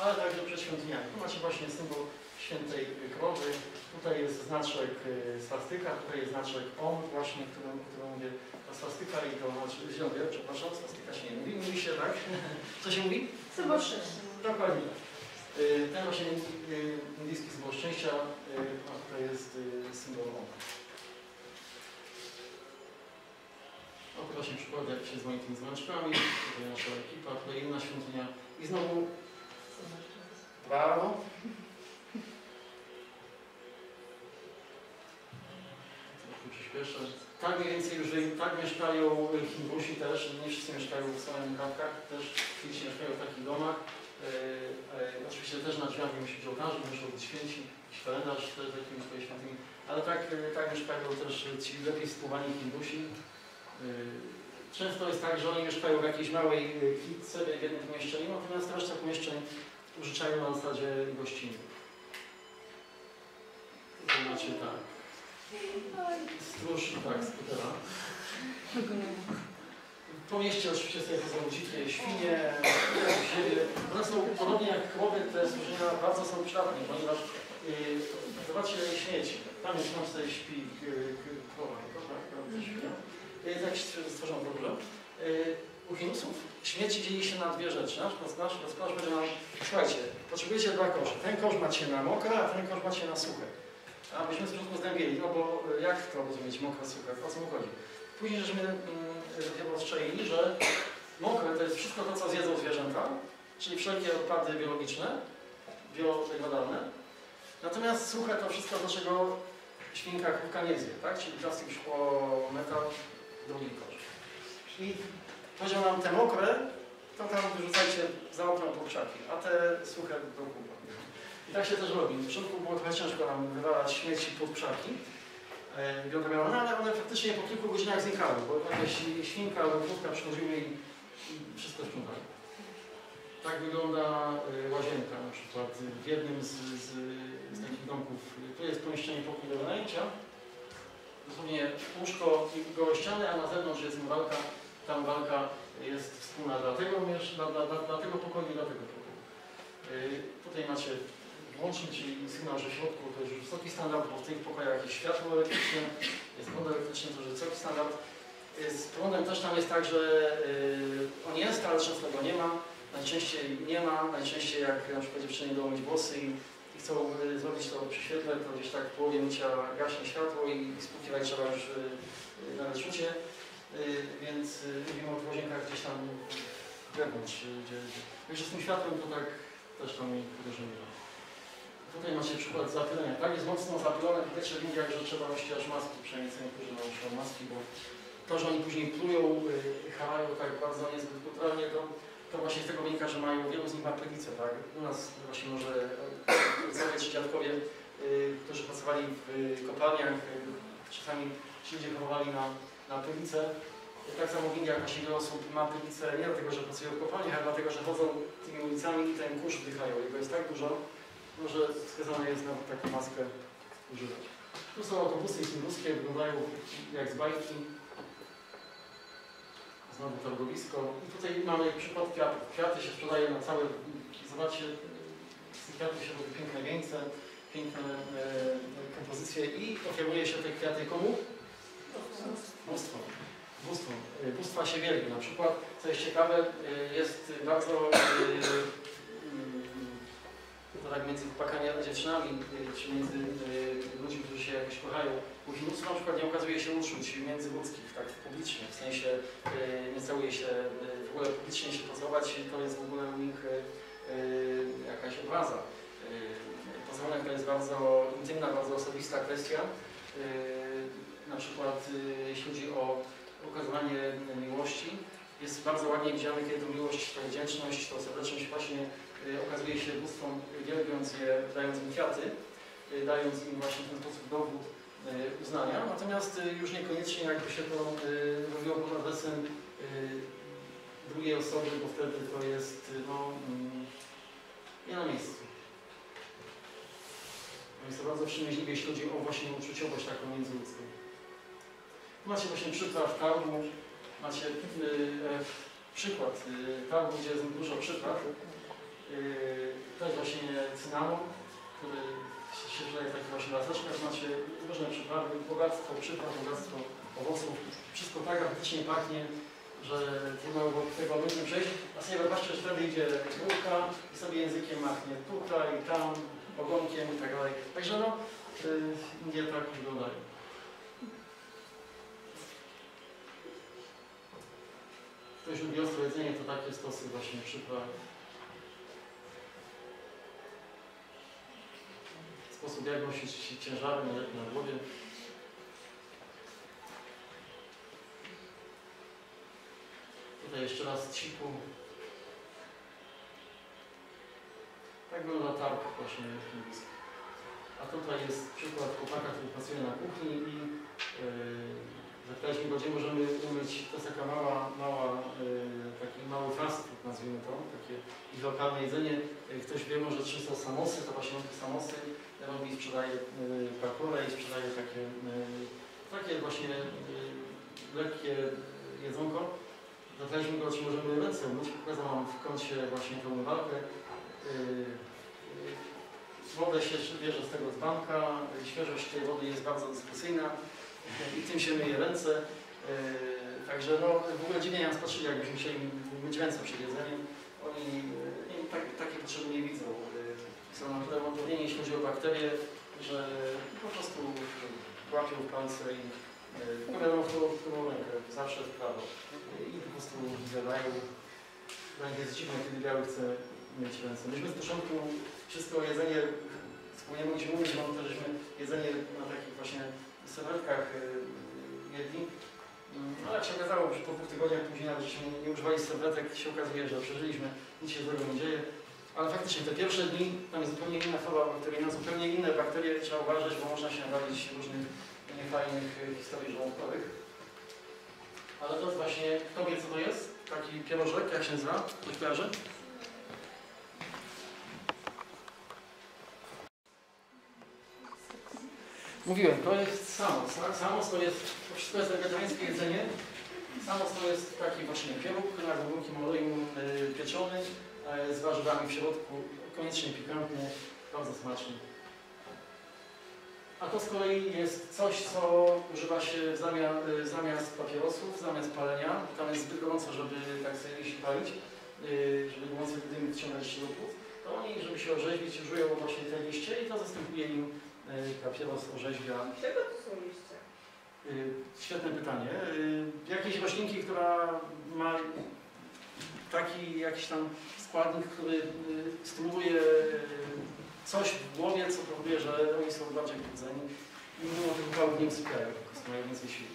ale także przed świątyniami. Tu macie właśnie symbol świętej krowy. Tutaj jest znaczek yy, swastyka, tutaj jest znaczek OM właśnie, którym, którym mówię. Ta swastyka i to znaczy, źle przepraszam, swastyka się nie mówi. Mówi się tak? Co się mówi? Symbol szczęścia. Dokładnie. Y, Ten właśnie y, indyjski symbol szczęścia, y, a tutaj jest y, symbol OM. No właśnie przykład, jak się z moimi tymi zmączkami, tutaj nasza ekipa, tutaj inna świątynia i znowu prawo. Trochę przyspieszę. Tak mniej więcej już tak mieszkają Hindusi też, nie wszyscy mieszkają w samych kawkach, też fizycznie mieszkają w takich domach. E, e, oczywiście też na drzwiach musi być ołtarz, muszą być święci, kalendarz też w jakimś świętymi, ale tak, e, tak mieszkają też ci lepiej spływani Hindusi. E, Często jest tak, że oni mieszkają w jakiejś małej e, klitce, w jednym pomieszczeniu, natomiast reszta pomieszczeń użyczają na zasadzie gościnnych. To znaczy tak. Stróż, tak, skutera. Po mieście oczywiście sobie chodzą dzikie świnie. One są podobnie jak krowy, te stworzenia bardzo są przydatne, ponieważ yy, zobaczcie śmieci. Tam jest tam sobie śpi krowa, prawda? Tak stworzą dobrze. Yy, u Hinusów śmieci dzieli się na dwie rzeczy. Nasz nasz gospodarz będzie nam, słuchajcie, potrzebujecie dwa kosze. Ten kosz macie na mokre, a ten kosz macie na suche. A myśmy z początku zdębieli, no bo y, jak to rozumieć mokre, suche, o co mu chodzi? Później żeśmy mm, dopiero ostrzelili, że mokre to jest wszystko to, co zjedzą zwierzęta, czyli wszelkie odpady biologiczne, biodegradalne. Natomiast suche to wszystko, do czego świnka, krówka nie zje, tak? Czyli plastik, szkło, metal, drugi kosz. I powiedział nam te mokre, to tam wyrzucajcie za okno po krzaki, a te suche do kuba. I tak się też robi. W początku było trochę ciężko nam wywalać śmieci pod krzaki e, biodegradalne, ale one faktycznie po kilku godzinach znikały, bo jakaś świnka albo krówka przychodziły i, i wszystko sprzątały. Tak wygląda e, łazienka na przykład w jednym z, z, z takich domków. Tu jest pomieszczenie pokój do wynajęcia. Dosłownie łóżko i gołe ściany, a na zewnątrz jest walka. Tam walka jest wspólna dla tego, dla, dla, dla, tego pokoju i dla tego pokoju. Yy, tutaj macie włącznik, czyli sygnał, że w środku to jest już wysoki standard, bo w tych pokojach jest światło elektryczne, jest prąd elektryczny, to już wysoki standard. Yy, Z prądem też tam jest tak, że yy, on jest, ale często go nie ma. Najczęściej nie ma, najczęściej jak na przykład dziewczyny idą myć włosy i, i chcą yy, zrobić to przy świetle, to gdzieś tak w połowie mycia gaśnie światło i, spłukiwać trzeba już yy, na rzucie. Yy, więc mówimy o łazienkach gdzieś tam wewnątrz. Gdzie. Także z tym światłem to tak też tam mi uderzyło. Tutaj macie przykład zapylenia. Tak jest mocno zapylone, wiecie w Indiach, że trzeba nosić aż maski, przynajmniej co niektórzy maski, bo to, że oni później plują, harają tak bardzo niezbyt kulturalnie, to, to właśnie z tego wynika, że mają wielu z nich ma pylicę, tak? U nas właśnie może czy dziadkowie, yy, którzy pracowali w yy, kopalniach, yy, czasami ci ludzie chorowali na, na pylicę. Tak samo w Indiach właśnie wiele osób ma pylicę nie dlatego, że pracują w kopalniach, ale dlatego, że chodzą tymi ulicami i ten kurz wdychają. Jego jest tak dużo, że wskazane jest nawet taką maskę używać. Tu są autobusy hinduskie, wyglądają jak z bajki. Znowu targowisko. I tutaj mamy przykład kwiatów. Kwiaty się sprzedaje na całe... Zobaczcie, kwiatów się robi piękne wieńce, piękne e, kompozycje i oferuje się te kwiaty komu? Bóstwo. Bóstwo. E, Bóstwa się wielbi. Na przykład, co jest ciekawe, e, jest bardzo e, to tak między chłopakami a dziewczynami, czy między ludźmi, którzy się jakoś kochają. U na przykład nie okazuje się uczuć międzyludzkich, tak publicznie, w sensie nie całuje się w ogóle publicznie się pocałować, to jest w ogóle u nich jakaś obraza. Y, Pocałunek to jest bardzo intymna, bardzo osobista kwestia. Y, Na przykład jeśli chodzi o okazywanie miłości, jest bardzo ładnie widziane, kiedy to miłość, to wdzięczność, to serdeczność właśnie okazuje się bóstwom, wielbiąc je, dając im kwiaty, dając im właśnie w ten sposób dowód uznania. Natomiast już niekoniecznie jakby się to robiło pod adresem drugiej osoby, bo wtedy to jest no, mm, nie na miejscu. Jest to bardzo przymierzliwie, jeśli chodzi o właśnie uczuciowość taką międzyludzką. Macie właśnie przypraw targu, macie y, e, przykład y, targu, gdzie jest dużo przypraw. Y, to jest właśnie cynamon, który się sprzedaje w takich właśnie laseczkach. Macie różne przyprawy, bogactwo przypraw, bogactwo owoców. Wszystko tak apetycznie pachnie, że trudno było tego obojętnie przejść. A sobie zobaczcie, że wtedy idzie bułka i sobie językiem machnie tutaj, tam, ogonkiem i tak dalej. Także no, y, Indie tak wyglądają. Ktoś lubi ostre jedzenie, to takie stosy właśnie przypraw. Sposób jak nosić ciężary na, na głowie. Tutaj jeszcze raz cipu. Tak wygląda targ właśnie hinduski. A tutaj jest przykład chłopaka, który pracuje na kuchni i yy, zapytaliśmy go, gdzie możemy umyć, to jest taka mała, mała, yy, taki mały fast food nazwijmy to, takie ich lokalne jedzenie. Yy, ktoś wie może czy są samosy, to właśnie on te samosy robi sprzedaje yy, parkurę i sprzedaje takie, yy, takie właśnie yy, lekkie jedzonko. Zapytaliśmy go, czy możemy ręce umyć. Pokazał nam w kącie właśnie tą umywalkę. Yy, yy, Wodę się bierze z tego dzbanka, yy, świeżość tej wody jest bardzo dyskusyjna i tym się myje ręce. Yy, Także no, w ogóle dziwnie nas patrzyli, jakbyśmy chcieli myć ręce przed jedzeniem. Oni tak, takiej potrzeby nie widzą. Są na tyle umożliwieni, jeśli chodzi o bakterie, że po prostu łapią w palce i powiadomo w którą, w którą rękę, zawsze w prawo. I po prostu zjadają. Ręka jest dziwna, kiedy biały chce mieć ręce. Myśmy z początku wszystko jedzenie wspólnie mogliśmy mówić, bo to żeśmy jedzenie na takich właśnie serwetkach yy, jedli. Mm, Ale jak się okazało, że po dwóch tygodniach później nawet żeśmy nie używali serwetek, się okazuje, że przeżyliśmy, nic się złego nie dzieje. Ale faktycznie te pierwsze dni, tam jest zupełnie inna flora bakteryjna, zupełnie inne bakterie, trzeba uważać, bo można się narazić różnych niefajnych historii żołądkowych. Ale to jest właśnie, kto wie co to jest? Taki pierożek, jak się nazywa? Ktoś kojarzy? Mówiłem, to jest samos. Samos to jest, to wszystko jest wegetariańskie jedzenie. Samos to jest taki właśnie pieróg na głębokim oleju pieczony z warzywami w środku, koniecznie pikantny, bardzo smaczny. A to z kolei jest coś, co używa się zamiast, zamiast papierosów, zamiast palenia. Tam jest zbyt gorąco, żeby tak sobie jeśli palić, y, żeby gorący dym wyciągać z środków. To oni, żeby się orzeźwić, użyją właśnie te liście i to zastępuje im y, papieros, orzeźwia. Czego to są liście? Y, Świetne pytanie. Y, Jakiejś roślinki, która ma taki jakiś tam składnik, który y, stymuluje y, coś w głowie, co powoduje, że oni są bardziej pobudzeni i mimo tych upałów nie usypiają, po prostu mają więcej siły.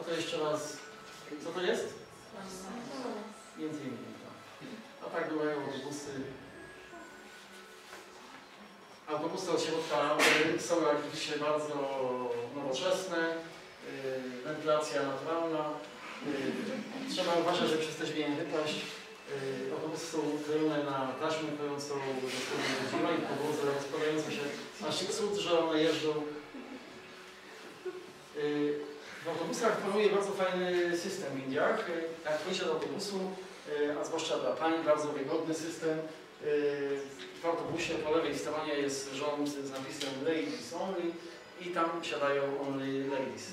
A to jeszcze raz, co to jest? Między innymi, tak. A tak bywają autobusy. Autobusy od środka są jak dzisiaj bardzo nowoczesne, y, wentylacja naturalna. y, Trzeba uważać, że przez te dźwięki wypaść. Autobusy są krojone na taśmę klejącą do zima i podłodze rozkładające się aż cud, że one jeżdżą. Y, W autobusach panuje bardzo fajny system w Indiach. Y, Jak wejdzie do autobusu, y, a zwłaszcza dla pań, bardzo wygodny system. W autobusie po lewej stronie jest rząd z napisem Ladies Only i tam siadają Only Ladies.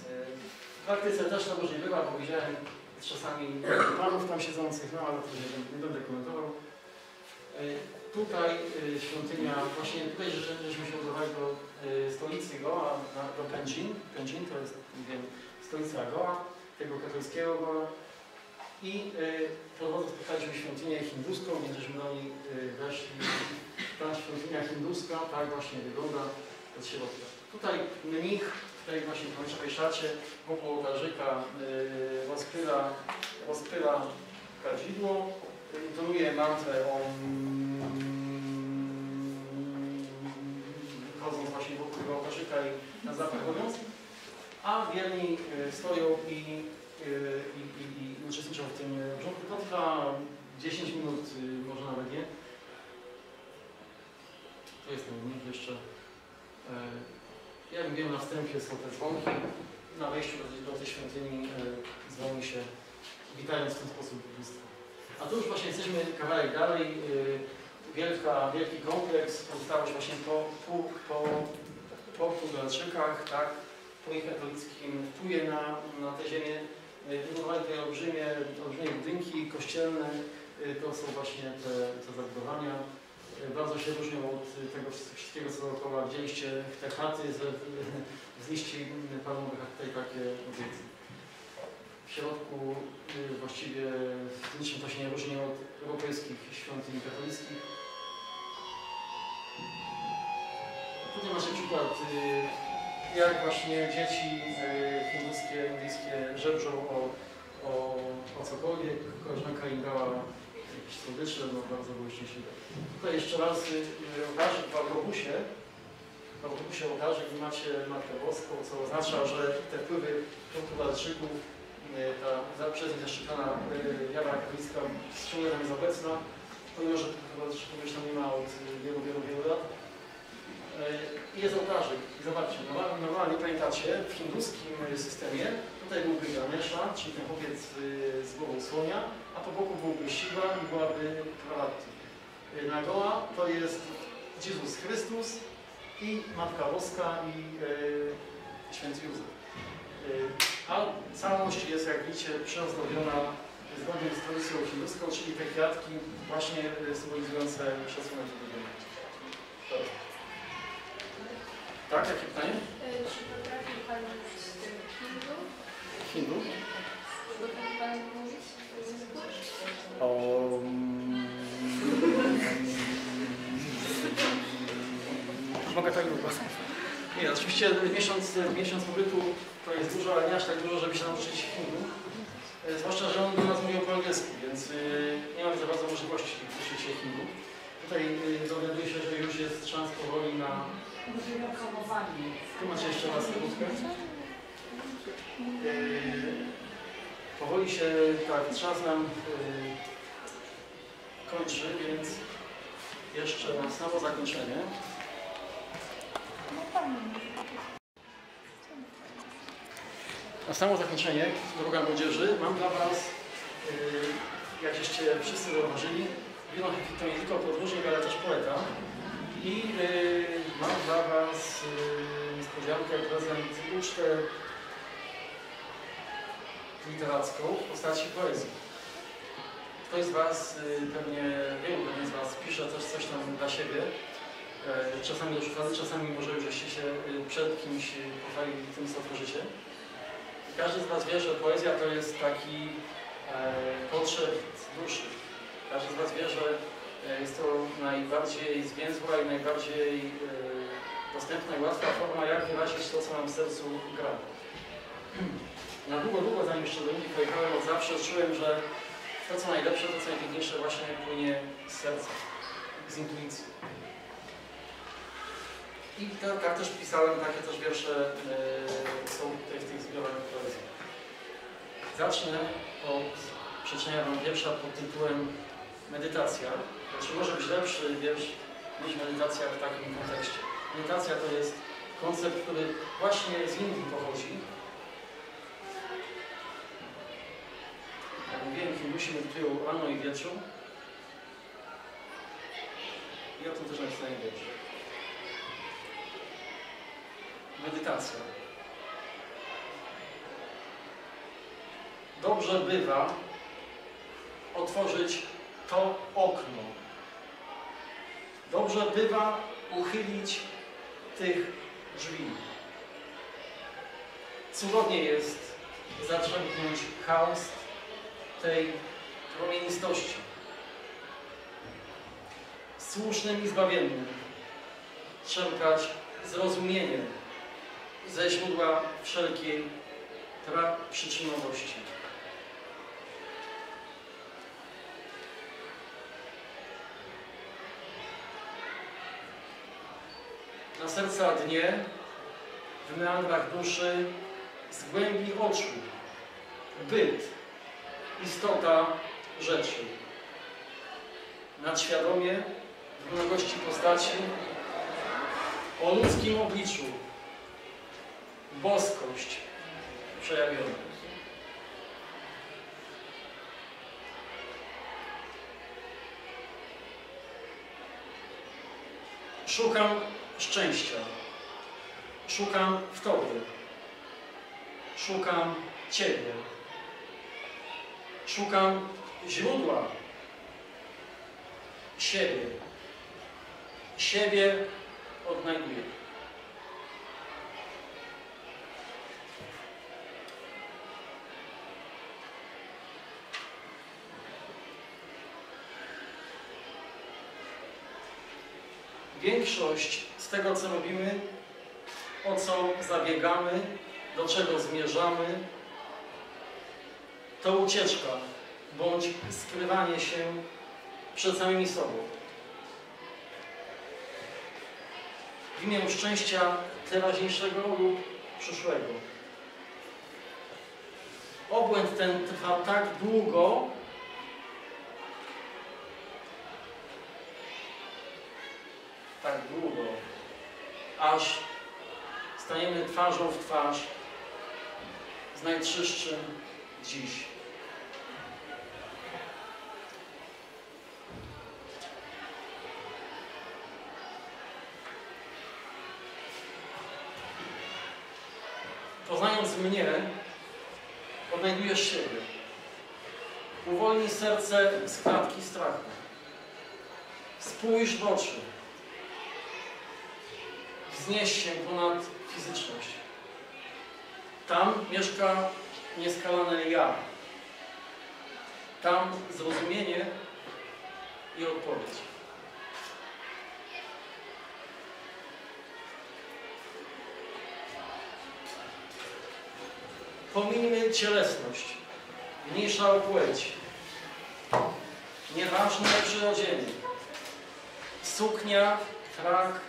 W praktyce też to bywa, bo widziałem czasami panów tam siedzących, no ale to nie, będę- nie będę komentował. Y, Tutaj y, świątynia, właśnie tutaj że- żeśmy się udawali do y, stolicy Goa, do Penjin. Penjin to jest, nie wiem, stolica Goa, tego katolickiego Goa. I drodze spotkaliśmy świątynię hinduską, więc żeśmy do niej weszli. Ta świątynia hinduska tak właśnie wygląda od środka. Tutaj mnich tej właśnie pomarańczowej szacie wokół ołtarzyka y, rozpyla, rozpyla kadzidło, intonuje mantrę o chodząc właśnie wokół tego ołtarzyka i na zapach robiąc, a wierni y, stoją i, y, i, i, i uczestniczą w tym wrzątku. To trwa 10 minut, może nawet nie. To jest ten mnich jeszcze. Jak mówiłem na wstępie, są te dzwonki. Na wejściu do, tej świątyni e, dzwoni się, witając w ten sposób bóstwo. A tu już właśnie jesteśmy kawałek dalej. e, Wielka, wielki kompleks, pozostałość właśnie po, po, po, po tak, po ich katolickim wpływie na, na tę ziemię. E, Wybudowali tutaj olbrzymie, olbrzymie budynki kościelne. To są właśnie te, te zabudowania. Bardzo się różnią od tego wszystkiego, co dookoła. Widzieliście te chaty z, z liści palmowych, a tutaj takie obiekty. W środku y, właściwie niczym to się nie różni od europejskich świątyń katolickich. Tutaj macie przykład, y, jak właśnie dzieci y, hinduskie, indyjskie żebrzą o o, o cokolwiek. Koleżanka im dała jakieś słodycze, no bardzo były szczęśliwe. Tutaj jeszcze raz y, y, ołtarzyk w autobusie. W autobusie ołtarzyk macie Matkę Boską, co oznacza, że te wpływy Kowalczyków, y, ta przez nich zaszczepiona y, Jana Katolicka ciągle tam jest obecna, pomimo, że Kowalczyków już tam nie ma od y, wielu, wielu, wielu lat. Y, I jest ołtarzyk. I zobaczcie, normalnie, pamiętacie, w hinduskim y, systemie tutaj byłby Ganesha, czyli ten chłopiec y, z głową słonia, a po boku byłby Shiva i byłaby Parvati. Nagoa to jest Jezus Chrystus i Matka Boska i y, Święty Józef. Y, A całość jest, jak widzicie, przeozdobiona zgodnie z tradycją hinduską, czyli te kwiatki właśnie symbolizujące szacunek do Boga. Tak, jakie pytanie? E, Czy potrafi Pan z tym hindu? Hindu? Tak. Nie, oczywiście miesiąc, miesiąc pobytu to jest dużo, ale nie aż tak dużo, żeby się nauczyć hindu. E, Zwłaszcza, że on do nas mówił po angielsku, więc y, nie mamy za bardzo możliwości uczyć się hindu. Tutaj y, dowiaduję się, że już jest szans powoli na... Tu macie jeszcze raz sekundkę. Powoli się tak czas nam kończy, więc jeszcze na samo zakończenie. Na samo zakończenie, droga młodzieży, mam dla Was, yy, jak wszyscy zauważyli, Wino to nie tylko podróżnik, ale też poeta. I yy, mam dla Was yy, niespodziankę, prezent, ucztę literacką w postaci poezji. Ktoś z Was, y, pewnie wielu pewnie z Was pisze też coś tam dla siebie, czasami do szuflady, czasami może już żeście się y, przed kimś y, pochwalili tym, co tworzycie. Każdy z Was wie, że poezja to jest taki e, potrzeb duszy. Każdy z Was wie, że e, jest to najbardziej zwięzła i najbardziej e, dostępna i łatwa forma, jak wyrazić to, co nam w sercu gra. Na długo, długo zanim jeszcze do Indii pojechałem, od zawsze czułem, że to co najlepsze, to co najpiękniejsze właśnie płynie z serca, z intuicji. I tak, też pisałem, takie też wiersze e, są tutaj w tych zbiorach poezji. Zacznę od przeczytania Wam wiersza pod tytułem Medytacja. Czy może być lepszy wiersz niż medytacja w takim kontekście? Medytacja to jest koncept, który właśnie z Indii pochodzi. Jak mówiłem, Hindusi medytują rano i wieczór. I o tym też napisałem wiersz. Medytacja. Dobrze bywa otworzyć to okno. Dobrze bywa uchylić tych drzwi. Cudownie jest zaczerpnąć chaos tej promienistości. Słusznym i zbawiennym czerpać zrozumienie ze źródła wszelkiej przyczynowości. Na serca dnie, w meandrach duszy, z głębi oczu, byt, istota rzeczy. Nadświadomie, w mnogości postaci, o ludzkim obliczu, boskość przejawiona. Szukam szczęścia. Szukam w Tobie. Szukam Ciebie. Szukam źródła siebie. Siebie odnajduję. Większość z tego, co robimy, o co zabiegamy, do czego zmierzamy, to ucieczka bądź skrywanie się przed samymi sobą. W imię szczęścia teraźniejszego lub przyszłego. Obłęd ten trwa tak długo, tak długo, aż staniemy twarzą w twarz z najczystszym dziś. Poznając mnie, odnajdujesz siebie. Uwolnij serce z klatki strachu. Spójrz w oczy. Wznieś się ponad fizyczność. Tam mieszka nieskalane ja. Tam zrozumienie i odpowiedź. Pominijmy cielesność, mniejsza płeć, nieważne przyrodzenie, suknia, frak,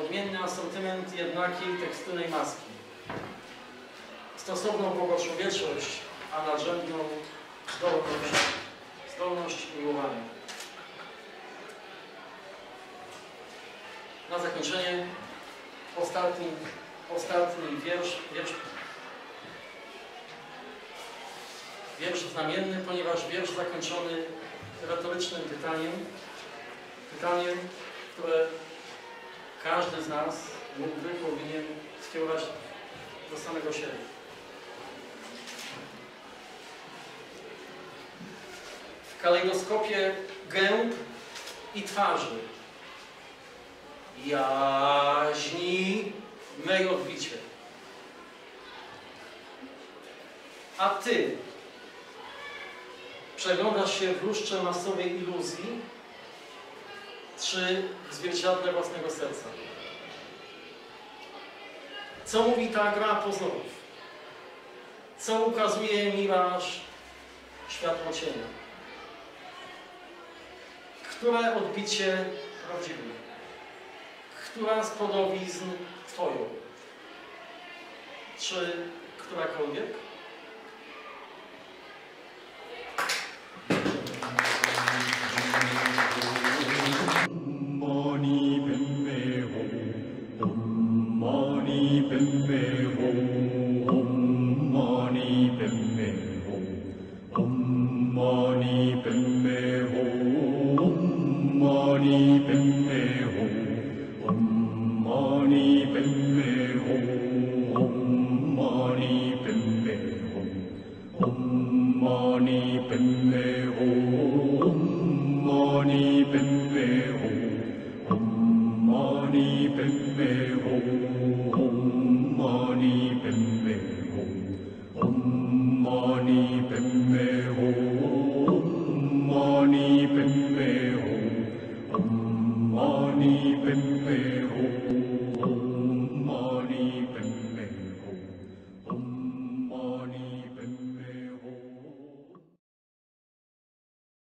odmienny asortyment jednakiej tekstylnej maski, stosowną bogoczłowieczość, a nadrzędną zdolność, zdolność miłowania. Na zakończenie ostatni, ostatni wiersz, wiersz Wiersz znamienny, ponieważ wiersz zakończony retorycznym pytaniem, pytaniem, które każdy z nas mógłby, powinien skierować do samego siebie. W kalejdoskopie gęb i twarzy, jaźni mej odbicie. A Ty, Przeglądasz się w lustrze masowej iluzji, w zwierciadle własnego serca? Co mówi ta gra pozorów? Co ukazuje miraż światło cienia? Które odbicie prawdziwe? Która z podobizn Twoją? Czy którakolwiek? 哦你